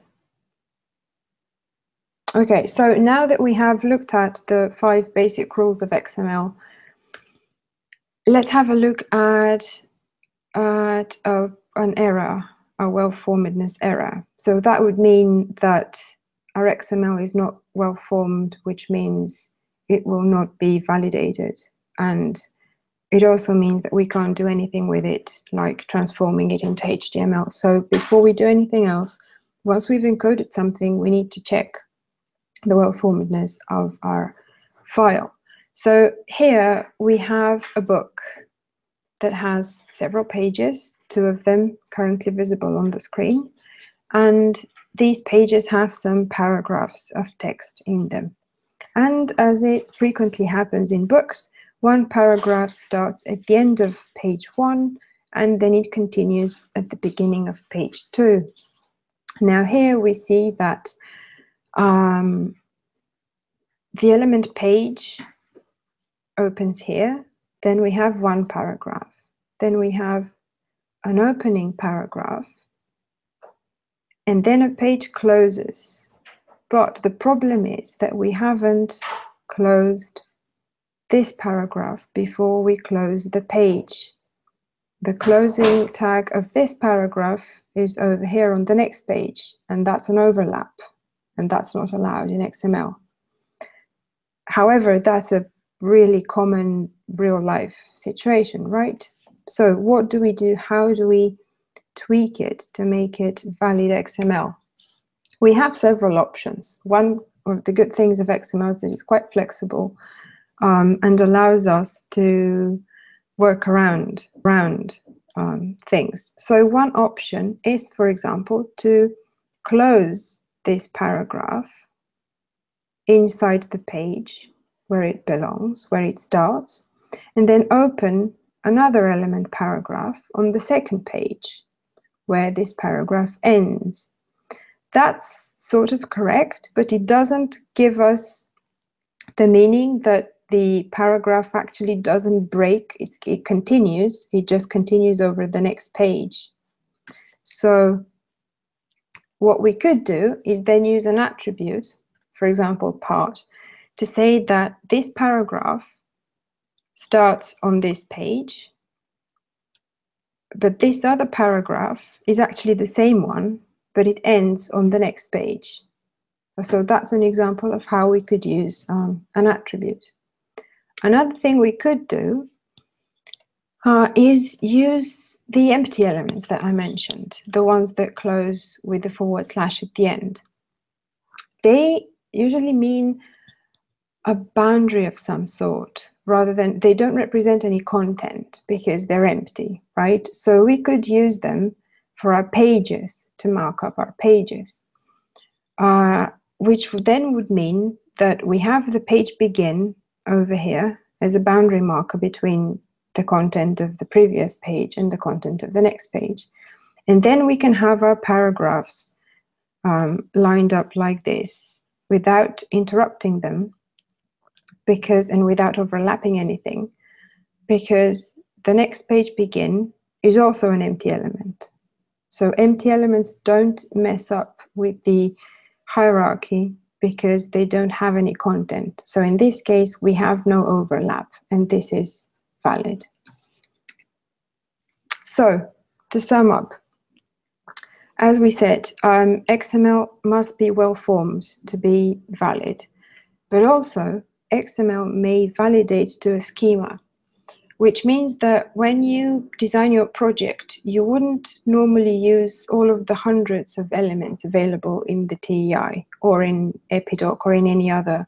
Okay, so now that we have looked at the five basic rules of XML, let's have a look at at an error, a well-formedness error. So that would mean that our XML is not well-formed, which means it will not be validated. And it also means that we can't do anything with it, like transforming it into HTML. So before we do anything else, once we've encoded something, we need to check the well-formedness of our file. So here we have a book that has several pages, two of them currently visible on the screen. And these pages have some paragraphs of text in them. And as it frequently happens in books, one paragraph starts at the end of page one and then it continues at the beginning of page two. Now, here we see that um, the element page opens here, then we have one paragraph, then we have an opening paragraph, and then a page closes. But the problem is that we haven't closed this paragraph before we close the page. The closing tag of this paragraph is over here on the next page, and that's an overlap, and that's not allowed in XML. However, that's a really common real life situation, right? So, what do we do? How do we tweak it to make it valid XML? We have several options. One of the good things of XML is that it's quite flexible um, and allows us to work around around um, things. So one option is, for example, to close this paragraph inside the page where it belongs, where it starts, and then open another element paragraph on the second page where this paragraph ends. That's sort of correct, but it doesn't give us the meaning that the paragraph actually doesn't break, it's, it continues, it just continues over the next page. So what we could do is then use an attribute, for example, part, to say that this paragraph starts on this page, but this other paragraph is actually the same one, but it ends on the next page. So that's an example of how we could use um, an attribute. Another thing we could do uh, is use the empty elements that I mentioned, the ones that close with the forward slash at the end. They usually mean a boundary of some sort rather than they don't represent any content because they're empty, right? So we could use them for our pages to mark up our pages, uh, which then would mean that we have the page begin over here as a boundary marker between the content of the previous page and the content of the next page. And then we can have our paragraphs um, lined up like this without interrupting them because and without overlapping anything because the next page begin is also an empty element. So empty elements don't mess up with the hierarchy because they don't have any content. So in this case, we have no overlap and this is valid. So to sum up, as we said, um, XML must be well formed to be valid, but also XML may validate to a schema, which means that when you design your project, you wouldn't normally use all of the hundreds of elements available in the TEI or in Epidoc or in any other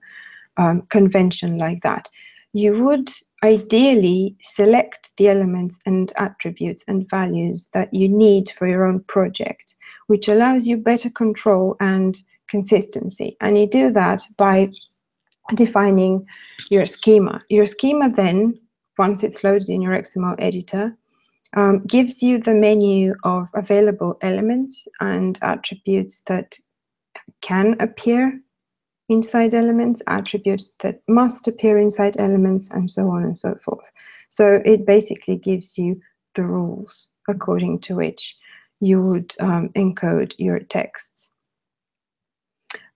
um, convention like that. You would ideally select the elements and attributes and values that you need for your own project which allows you better control and consistency. And you do that by defining your schema. Your schema then, once it's loaded in your XML editor, um, gives you the menu of available elements and attributes that can appear inside elements, attributes that must appear inside elements, and so on and so forth. So it basically gives you the rules according to which you would um, encode your texts.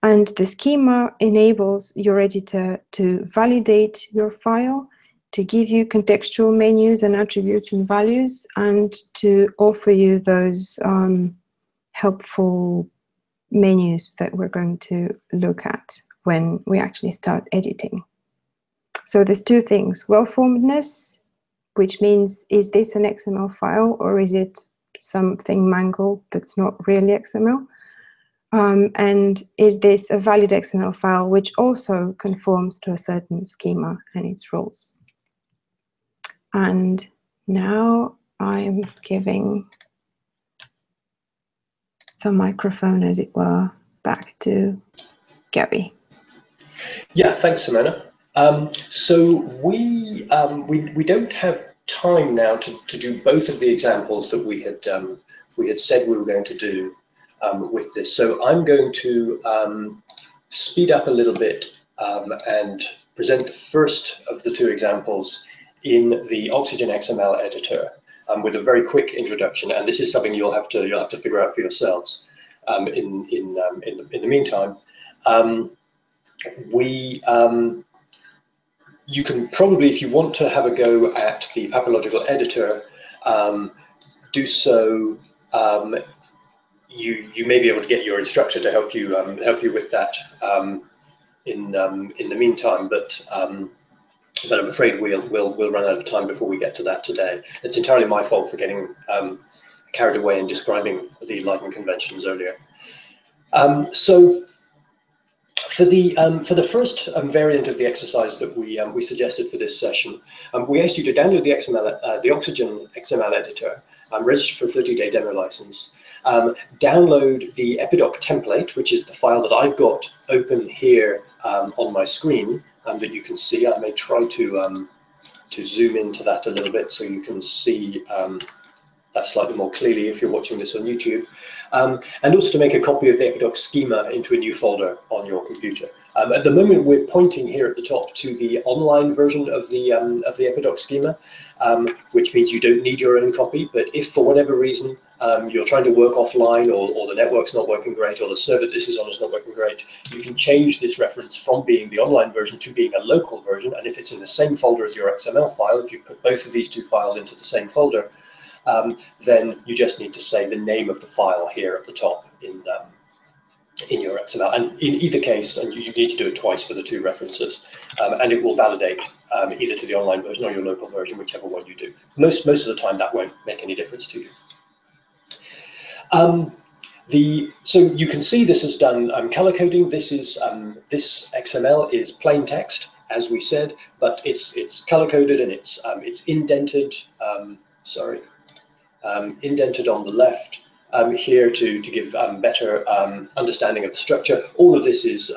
And the schema enables your editor to validate your file, to give you contextual menus and attributes and values, and to offer you those um, helpful menus that we're going to look at when we actually start editing. So there's two things, well-formedness, which means is this an XML file or is it something mangled that's not really XML? Um, and is this a valid XML file which also conforms to a certain schema and its rules? And now I'm giving the microphone, as it were, back to Gabby. Yeah, thanks, Simona. Um, so we, um, we we don't have time now to, to do both of the examples that we had um, we had said we were going to do um, with this. So I'm going to um, speed up a little bit um, and present the first of the two examples in the Oxygen XML editor um, with a very quick introduction. And this is something you'll have to you'll have to figure out for yourselves. Um, in in in the in the meantime, we you can probably, if you want to have a go at the papyrological editor, um, do so. Um, you you may be able to get your instructor to help you um, help you with that um, in um, in the meantime, but um, but I'm afraid we'll we'll we'll run out of time before we get to that today. It's entirely my fault for getting carried away in describing the Leiden conventions earlier. so for the um, for the first um, variant of the exercise that we um, we suggested for this session, we asked you to download the XML uh, the Oxygen XML editor, register for a 30-day demo license, um, download the Epidoc template, which is the file that I've got open here on my screen, and that you can see. I may try to to zoom into that a little bit so you can see that slightly more clearly if you're watching this on YouTube um, and also to make a copy of the Epidoc schema into a new folder on your computer. Um, at the moment, we're pointing here at the top to the online version of the um, of the Epidoc schema, um, which means you don't need your own copy. But if for whatever reason um, you're trying to work offline, or, or the network's not working great, or the server this is on is not working great, you can change this reference from being the online version to being a local version. And if it's in the same folder as your XML file, if you put both of these two files into the same folder, um, then you just need to say the name of the file here at the top in um, in your XML. And in either case, and you, you, need to do it twice for the two references, um, and it will validate um, either to the online version or your local version, whichever one you do. Most most of the time, that won't make any difference to you. Um, the so you can see this is done um, color coding. This is um, this XML is plain text, as we said, but it's it's color coded and it's um, it's indented. Um, sorry, um, indented on the left here to to give better understanding of the structure. All of this is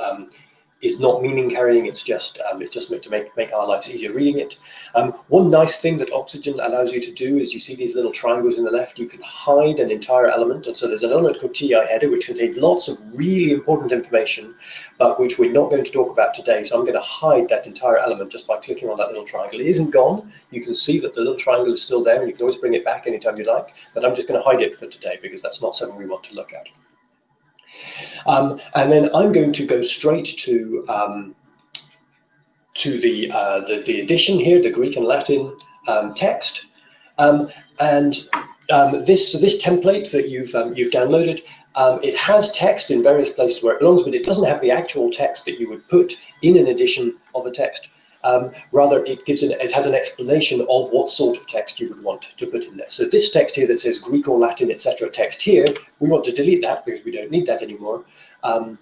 is not meaning carrying. It's just um, it's just meant to make make our lives easier reading it. Um, one nice thing that Oxygen allows you to do is you see these little triangles in the left. You can hide an entire element, and so there's an element called TEI header which contains lots of really important information, but which we're not going to talk about today. So I'm going to hide that entire element just by clicking on that little triangle. It isn't gone. You can see that the little triangle is still there, and you can always bring it back anytime you like. But I'm just going to hide it for today because that's not something we want to look at. Um, and then I'm going to go straight to um, to the, uh, the, the edition here, the Greek and Latin um, text, um, and um, this this template that you've um, you've downloaded. it has text in various places where it belongs, but it doesn't have the actual text that you would put in an edition of a text. Um, rather, it gives an, it has an explanation of what sort of text you would want to put in there. So this text here that says Greek or Latin, etc. text here, we want to delete that because we don't need that anymore. Um,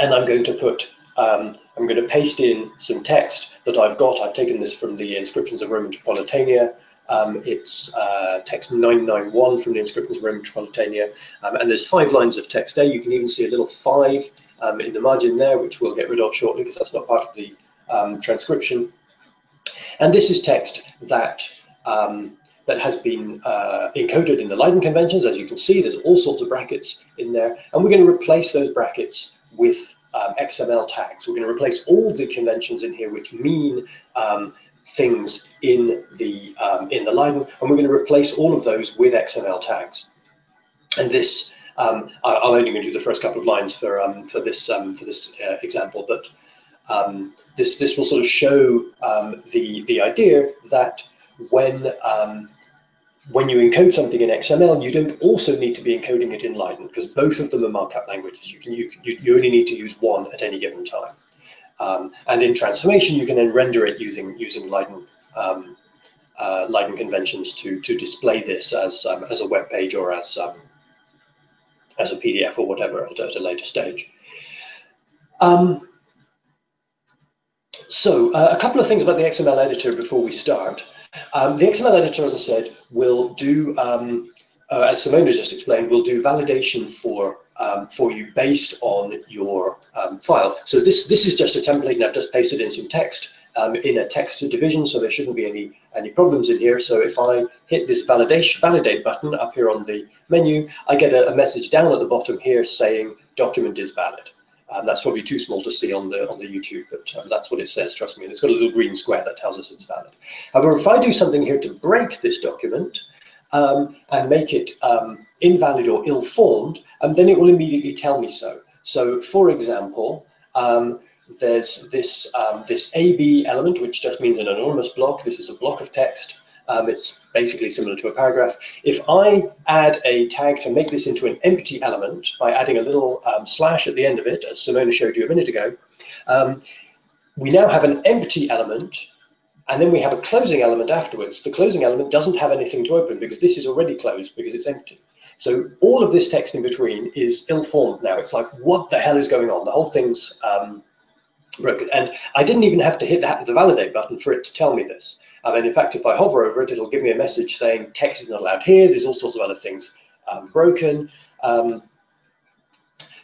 and I'm going to put, um, I'm going to paste in some text that I've got. I've taken this from the inscriptions of Roman Tripolitania. Um, it's uh, text 991 from the inscriptions of Roman Tripolitania. Um, and there's five lines of text there. You can even see a little five um, in the margin there, which we'll get rid of shortly because that's not part of the um, transcription. And this is text that um, that has been uh, encoded in the Leiden conventions. As you can see, there's all sorts of brackets in there. And we're going to replace those brackets with um, XML tags. We're going to replace all the conventions in here which mean um, things in the um, in the Leiden, and we're going to replace all of those with XML tags. And this, um, I'm only going to do the first couple of lines for um, for this um, for this uh, example, but um, this this will sort of show um, the the idea that when um, when you encode something in XML, you don't also need to be encoding it in Leiden because both of them are markup languages. You can you, you only need to use one at any given time. Um, and in transformation, you can then render it using using Leiden um, uh, Leiden conventions to to display this as um, as a web page or as as a PDF or whatever at, at a later stage. Um, so uh, a couple of things about the XML editor before we start. Um, the XML editor, as I said, will do, um, uh, as Simona just explained, will do validation for um, for you based on your um, file. So this this is just a template, and I've just pasted in some text um, in a text division, so there shouldn't be any any problems in here. So if I hit this validation validate button up here on the menu, I get a, a message down at the bottom here saying document is valid. Um, that's probably too small to see on the on the YouTube, but um, that's what it says, trust me. And it's got a little green square that tells us it's valid. However, if I do something here to break this document um, and make it um, invalid or ill-formed, and then it will immediately tell me so. So for example, um, there's this, this AB element, which just means an anonymous block. This is a block of text. Um, it's basically similar to a paragraph. If I add a tag to make this into an empty element by adding a little um, slash at the end of it, as Simona showed you a minute ago, um, we now have an empty element and then we have a closing element afterwards. The closing element doesn't have anything to open because this is already closed because it's empty. So all of this text in between is ill-formed now. It's like, what the hell is going on? The whole thing's um, broken. And I didn't even have to hit the validate button for it to tell me this. Um, and in fact, if I hover over it, it'll give me a message saying text is not allowed here. There's all sorts of other things um, broken. Um,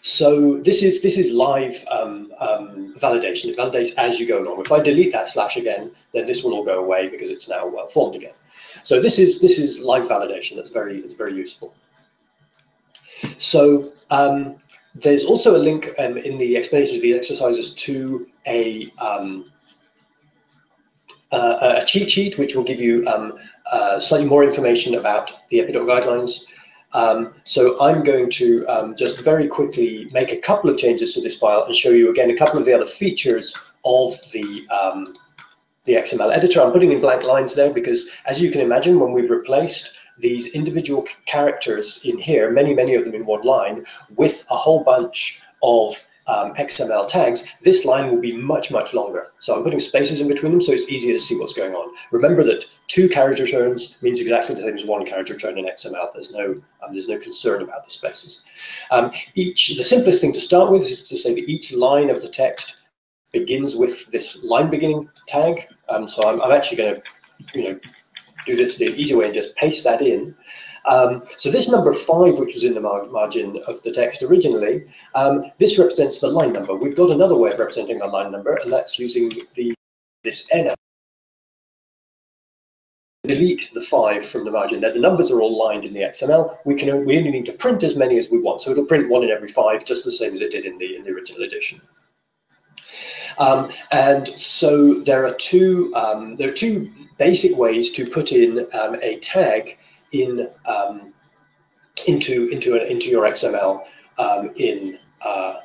so this is this is live um, um, validation. It validates as you go along. If I delete that slash again, then this will all go away because it's now well formed again. So this is this is live validation. That's very that's very useful. So um, there's also a link in the explanation of the exercises to a uh, a cheat sheet which will give you um, uh, slightly more information about the Epidoc guidelines. Um, so I'm going to um, just very quickly make a couple of changes to this file and show you again a couple of the other features of the um, the XML editor. I'm putting in blank lines there because as you can imagine when we've replaced these individual characters in here, many, many of them in one line, with a whole bunch of um, XML tags, this line will be much, much longer. So I'm putting spaces in between them so it's easier to see what's going on. Remember that two carriage turns means exactly the same as one carriage turn in XML. There's no, um, there's no concern about the spaces. Um, each, the simplest thing to start with is to say that each line of the text begins with this line beginning tag. Um, so I'm, I'm actually going to, you know, do this the easy way and just paste that in. Um, so this number five, which was in the mar margin of the text originally, um, this represents the line number. We've got another way of representing the line number, and that's using the this n. Delete the five from the margin. Now the numbers are all lined in the XML. We can we only need to print as many as we want, so it'll print one in every five, just the same as it did in the in the original edition. Um, and so there are two um, there are two basic ways to put in um, a tag in um, into into an, into your XML um, in uh,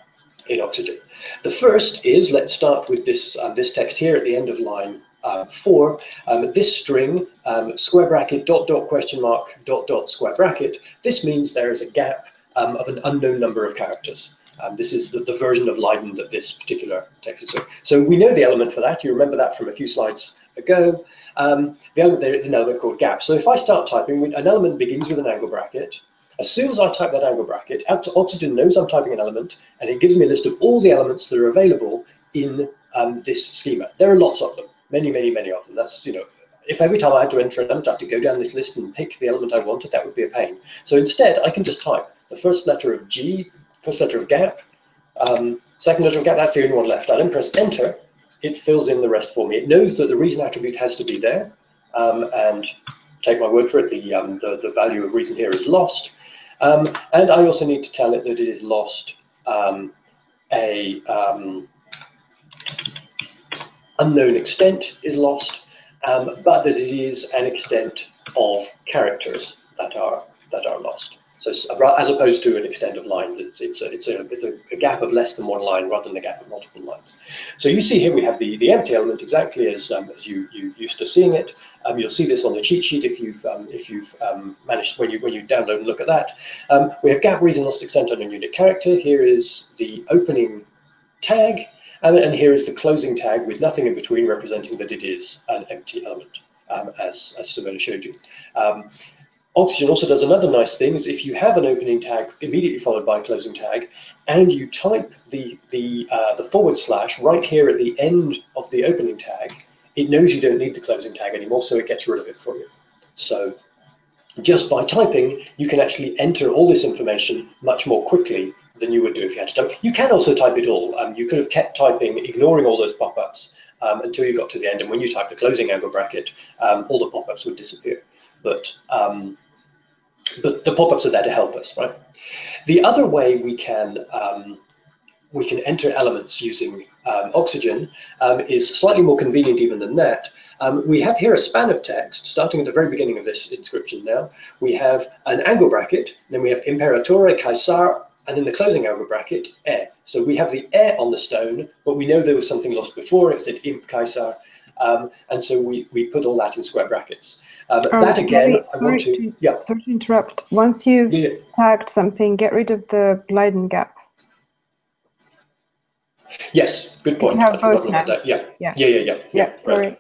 in Oxygen. The first is let's start with this um, this text here at the end of line uh, four. Um, this string um, square bracket dot dot question mark dot dot square bracket. This means there is a gap um, of an unknown number of characters. This is the, the, version of Leiden that this particular text is. So we know the element for that. You remember that from a few slides ago. Um, the element there is an element called gap. So if I start typing, an element begins with an angle bracket. As soon as I type that angle bracket, Oxygen knows I'm typing an element, and it gives me a list of all the elements that are available in um, this schema. There are lots of them, many, many, many of them. That's, you know, if every time I had to enter an element, I had to go down this list and pick the element I wanted, that would be a pain. So instead, I can just type the first letter of G, first letter of gap, um, second letter of gap, that's the only one left. I then press enter, it fills in the rest for me. It knows that the reason attribute has to be there, um, and take my word for it, the, um, the, the, value of reason here is lost. Um, and I also need to tell it that it is lost um, a um, unknown extent is lost, um, but that it is an extent of characters that are that are lost. So as opposed to an extent of lines, it's, it's, a, it's, a, it's a, a, gap of less than one line rather than a gap of multiple lines. So you see here we have the, the empty element exactly as, um, as you, you used to seeing it. Um, you'll see this on the cheat sheet if you've, um, if you've um, managed, when you, when you download and look at that. Um, we have gap, reason, lost extent, and a unique character. Here is the opening tag, and, and here is the closing tag with nothing in between representing that it is an empty element. Um, as, as Simona showed you. Oxygen also does another nice thing is if you have an opening tag immediately followed by a closing tag and you type the, the, uh, the forward slash right here at the end of the opening tag, it knows you don't need the closing tag anymore, so it gets rid of it for you. So just by typing, you can actually enter all this information much more quickly than you would do if you had to type. You can also type it all. Um, you could have kept typing, ignoring all those pop-ups um, until you got to the end. And when you type the closing angle bracket, um, all the pop-ups would disappear. But um, but the pop-ups are there to help us, right? The other way we can um, we can enter elements using um, Oxygen um, is slightly more convenient even than that. Um, we have here a span of text, starting at the very beginning of this inscription now. We have an angle bracket, then we have Imperatore Caesar, and then the closing angle bracket, E. So we have the E on the stone, but we know there was something lost before, it said Imp Caesar, um, and so we, we put all that in square brackets. Um, um, that again, I want to, to, yeah. Sorry to interrupt. Once you've yeah. tagged something, get rid of the Leiden gap. Yes, good point. You have both now. Yeah. yeah, yeah, yeah, yeah. Yeah, sorry. Right.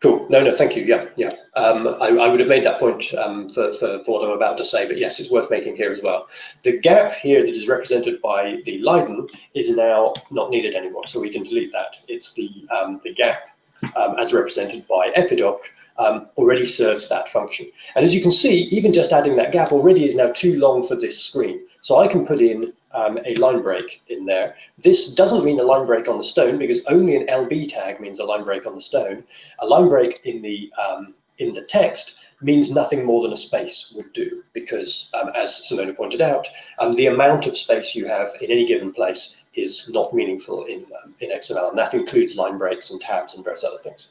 Cool. No, no, thank you. Yeah, yeah. Um, I, I, would have made that point um, for, for, for, what I'm about to say, but yes, it's worth making here as well. The gap here that is represented by the Leiden is now not needed anymore, so we can delete that. It's the, um, the gap um, as represented by Epidoc um, already serves that function. And as you can see, even just adding that gap already is now too long for this screen. So I can put in um, a line break in there. This doesn't mean a line break on the stone because only an LB tag means a line break on the stone. A line break in the um, in the text means nothing more than a space would do because, um, as Simona pointed out, um, the amount of space you have in any given place is not meaningful in, um, in XML, and that includes line breaks and tabs and various other things.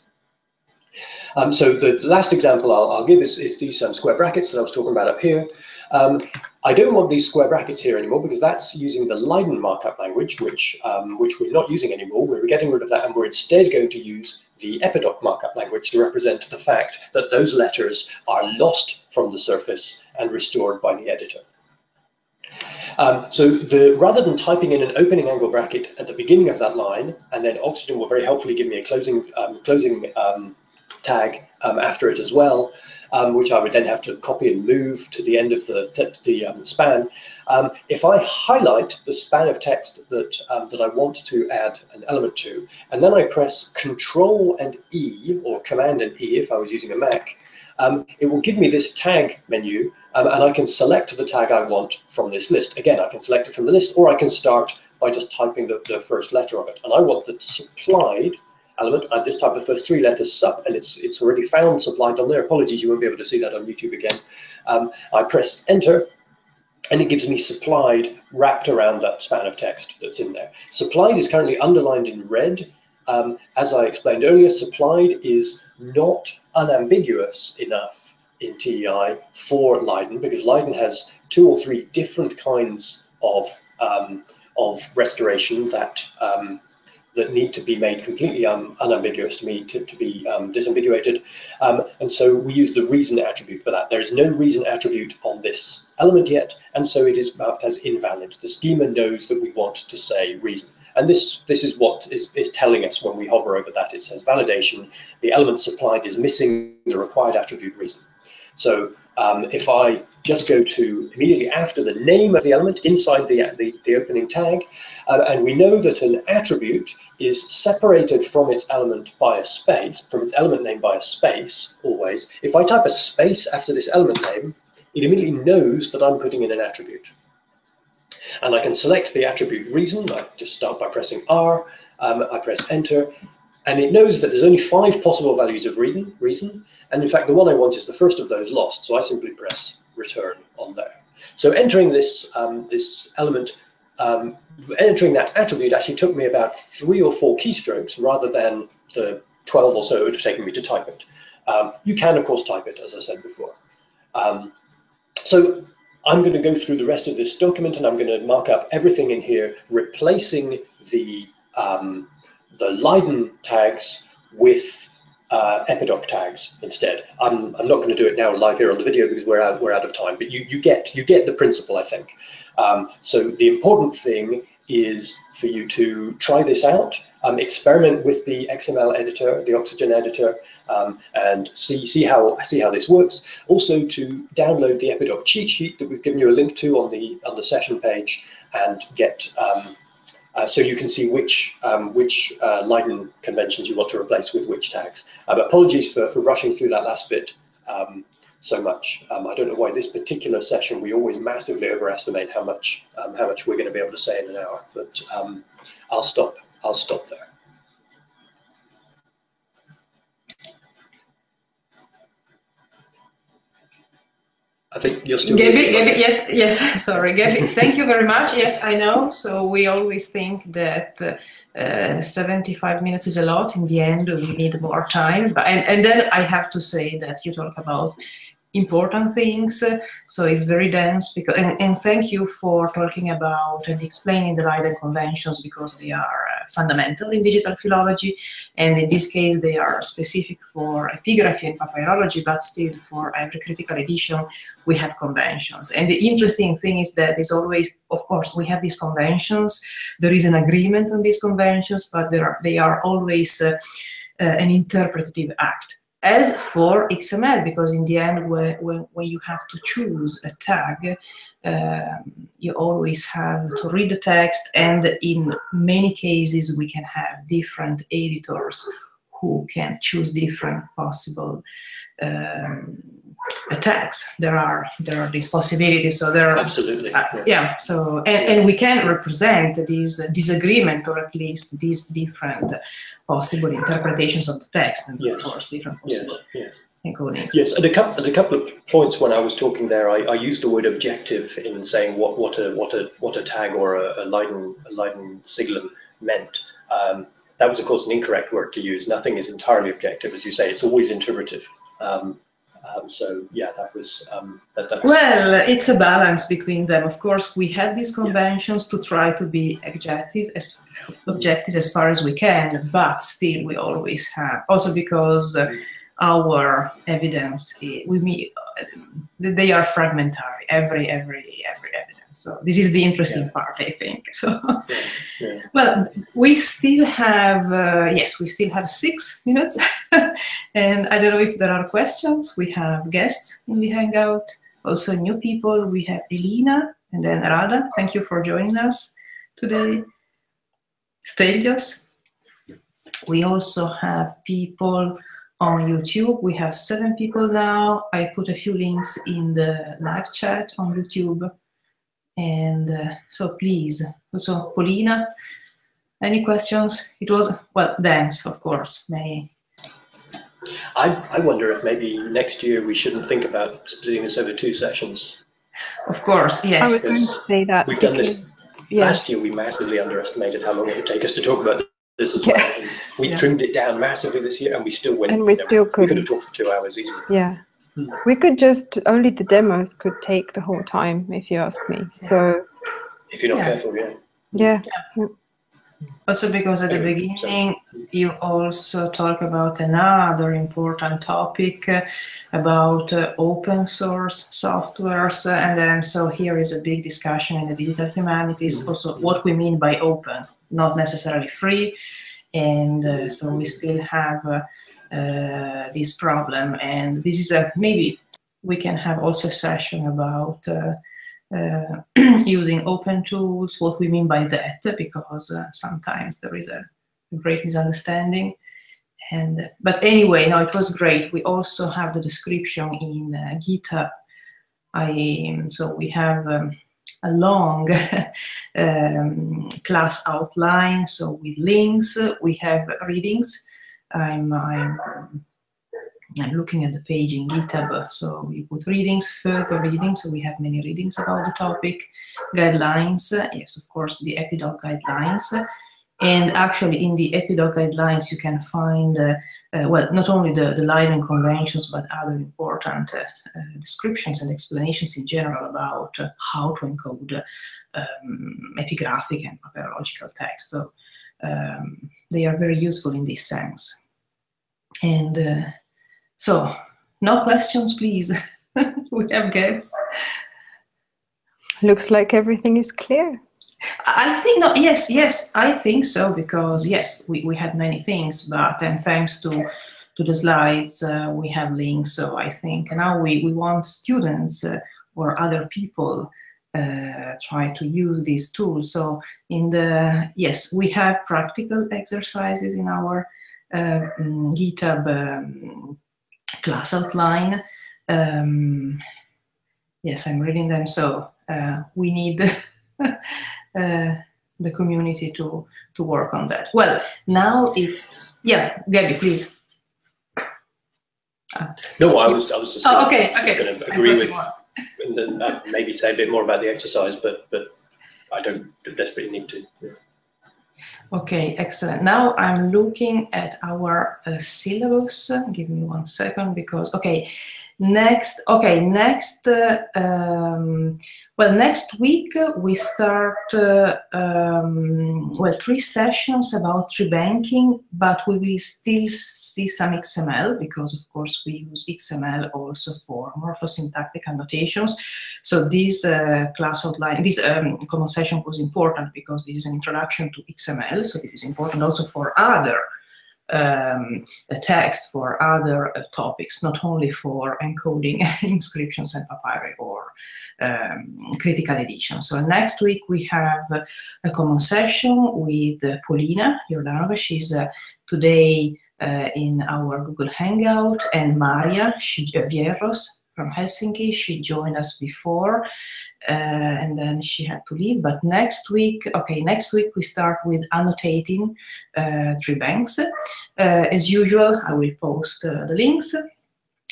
Um, so the last example I'll, I'll give is, is these um, square brackets that I was talking about up here. Um, I don't want these square brackets here anymore because that's using the Leiden markup language, which um, which we're not using anymore. We're getting rid of that and we're instead going to use the Epidoc markup language to represent the fact that those letters are lost from the surface and restored by the editor. Um, so the, rather than typing in an opening angle bracket at the beginning of that line, and then Oxygen will very helpfully give me a closing, um, closing um, tag um, after it as well, um, which I would then have to copy and move to the end of the, the um, span. if I highlight the span of text that, that I want to add an element to, and then I press Control and E, or Command and E if I was using a Mac, um, it will give me this tag menu um, and I can select the tag I want from this list. Again, I can select it from the list or I can start by just typing the, the first letter of it. And I want the supplied element, I just type the first three letters sub and it's, it's already found supplied on there. Apologies, you won't be able to see that on YouTube again. Um, I press enter and it gives me supplied wrapped around that span of text that's in there. Supplied is currently underlined in red um, as I explained earlier, supplied is not unambiguous enough in TEI for Leiden because Leiden has two or three different kinds of um, of restoration that um, that need to be made completely um, unambiguous to me to, to be um, disambiguated. Um, and so we use the reason attribute for that. There is no reason attribute on this element yet, and so it is marked as invalid. The schema knows that we want to say reason. And this, this is what is, is telling us when we hover over that. It says validation, the element supplied is missing the required attribute reason. So um, if I just go to immediately after the name of the element inside the, the, the opening tag, uh, and we know that an attribute is separated from its element by a space, from its element name by a space, always. If I type a space after this element name, it immediately knows that I'm putting in an attribute. And I can select the attribute reason. I just start by pressing R. Um, I press enter. And it knows that there's only five possible values of reason, reason. And in fact, the one I want is the first of those lost. So I simply press return on there. So entering this, um, this element, um, entering that attribute actually took me about three or four keystrokes rather than the 12 or so it would have taken me to type it. Um, you can, of course, type it, as I said before. Um, so I'm going to go through the rest of this document and I'm going to mark up everything in here, replacing the, um, the Leiden tags with uh, Epidoc tags instead. I'm, I'm not going to do it now live here on the video because we're out, we're out of time, but you, you, get, you get the principle, I think. Um, so the important thing is for you to try this out, um, experiment with the XML editor, the Oxygen editor, um, and see see how see how this works. Also to download the Epidoc cheat sheet that we've given you a link to on the on the session page, and get um, uh, so you can see which um, which uh, Leiden conventions you want to replace with which tags. Um, apologies for for rushing through that last bit um, so much. Um, I don't know why this particular session we always massively overestimate how much um, how much we're going to be able to say in an hour, but um, I'll stop. I'll stop there. I think you're still. Gaby, yes, yes, sorry, Gaby, thank you very much. Yes, I know. So we always think that uh, 75 minutes is a lot. In the end, we need more time. But, and, and then I have to say that you talk about important things. So it's very dense because, and, and, thank you for talking about and explaining the Leiden conventions because they are uh, fundamental in digital philology. And in this case, they are specific for epigraphy and papyrology, but still for every critical edition, we have conventions. And the interesting thing is that there's always, of course, we have these conventions. There is an agreement on these conventions, but are, they are always uh, uh, an interpretative act as for XML, because in the end, when, when, you have to choose a tag, um, you always have to read the text, and in many cases, we can have different editors who can choose different possible um, attacks. There are there are these possibilities. So there are absolutely uh, yeah. yeah. So and, and we can represent this disagreement or at least these different possible interpretations of the text and yes. of course different possible yes. yes. encodings. Yes, and a couple, at a couple of points when I was talking there, I, I used the word objective in saying what, what a what a what a tag or a, a Leiden a Leiden siglum meant. Um, that was, of course, an incorrect word to use. Nothing is entirely objective, as you say. It's always interpretive. Um, um, so yeah, that was, um, that, that was well, it's a balance between them. Of course, we have these conventions yeah. to try to be objective as objective as far as we can, but still we always have also because uh, our evidence we meet, they are fragmentary. Every every every. So this is the interesting Yeah. part, I think. So, Yeah, yeah. well, we still have uh, yes, we still have six minutes, and I don't know if there are questions. We have guests in the hangout, also new people. We have Elina and then Rada. Thank you for joining us today. Stelios. We also have people on YouTube. We have seven people now. I put a few links in the live chat on YouTube. And uh, so please, also Polina, any questions? It was, well, dance, of course, many. I, I wonder if maybe next year we shouldn't think about splitting this over two sessions. Of course, yes. I yes. was going to say that. We've done this Yes, Last year, we massively underestimated how long it would take us to talk about this as well. And we Yeah. trimmed it down massively this year, and we still went. and we you know, still we could have talked for two hours easily. Yeah. We could just, only the demos could take the whole time, if you ask me. So, If you're not Yeah. careful, yeah. yeah. Also because at the beginning you also talk about another important topic uh, about uh, open source softwares uh, and then so here is a big discussion in the digital humanities also what we mean by open not necessarily free and uh, so we still have uh, this problem and this is a maybe we can have also a session about uh, uh, using open tools, what we mean by that, because sometimes there is a great misunderstanding. And but anyway, no, it was great. We also have the description in GitHub. I so we have um, a long um, class outline, so with links. We have readings. I'm, I'm I'm looking at the page in GitHub, so we put readings, further readings, so we have many readings about the topic, guidelines, yes, of course, the EPIDOC guidelines, and actually in the EPIDOC guidelines you can find, uh, uh, well, not only the, the Leiden conventions, but other important uh, descriptions and explanations in general about how to encode um, epigraphic and papyrological text. So um, they are very useful in this sense. And uh, so, no questions, please. we have guests. Looks like everything is clear. I think not. Yes, yes, I think so because yes, we, we had many things, but and thanks to to the slides, uh, we have links. So I think now we we want students uh, or other people uh, try to use these tools. So in the yes, we have practical exercises in our uh, mm, GitHub. Um, class outline. Um, yes, I'm reading them. So uh, we need uh, the community to to work on that. Well, now it's yeah, Gabby, please. No, I was, I was just. Oh, okay, okay. agree with. And then uh, maybe say a bit more about the exercise, but but I don't desperately need to. Okay, excellent. Now I'm looking at our uh, syllabus. Give me one second because, okay, next, okay, next, uh, um, well, next week we start, uh, um, well, three sessions about tree banking, but we will still see some XML because, of course, we use XML also for morphosyntactic annotations. So this uh, class outline, this um, common session was important because this is an introduction to XML. So this is important also for other um, text, for other uh, topics, not only for encoding inscriptions and papyri or um, critical edition. So next week we have a common session with uh, Polina Yordanova. She's uh, today uh, in our Google Hangout, and Maria Vierros from Helsinki. She joined us before, uh, and then she had to leave. But next week, okay, next week we start with annotating uh, tree banks. Uh, as usual, I will post uh, the links,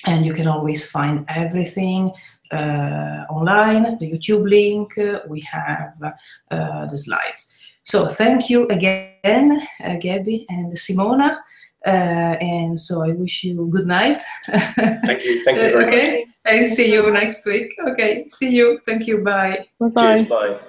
and you can always find everything uh, online. The YouTube link. uh, we have uh, the slides. So thank you again, uh, Gabby and Simona. Uh, and so I wish you good night. Thank you. Thank you very okay, and see you next week. Okay, see you. Thank you. Bye. Bye-bye. Cheers. Bye.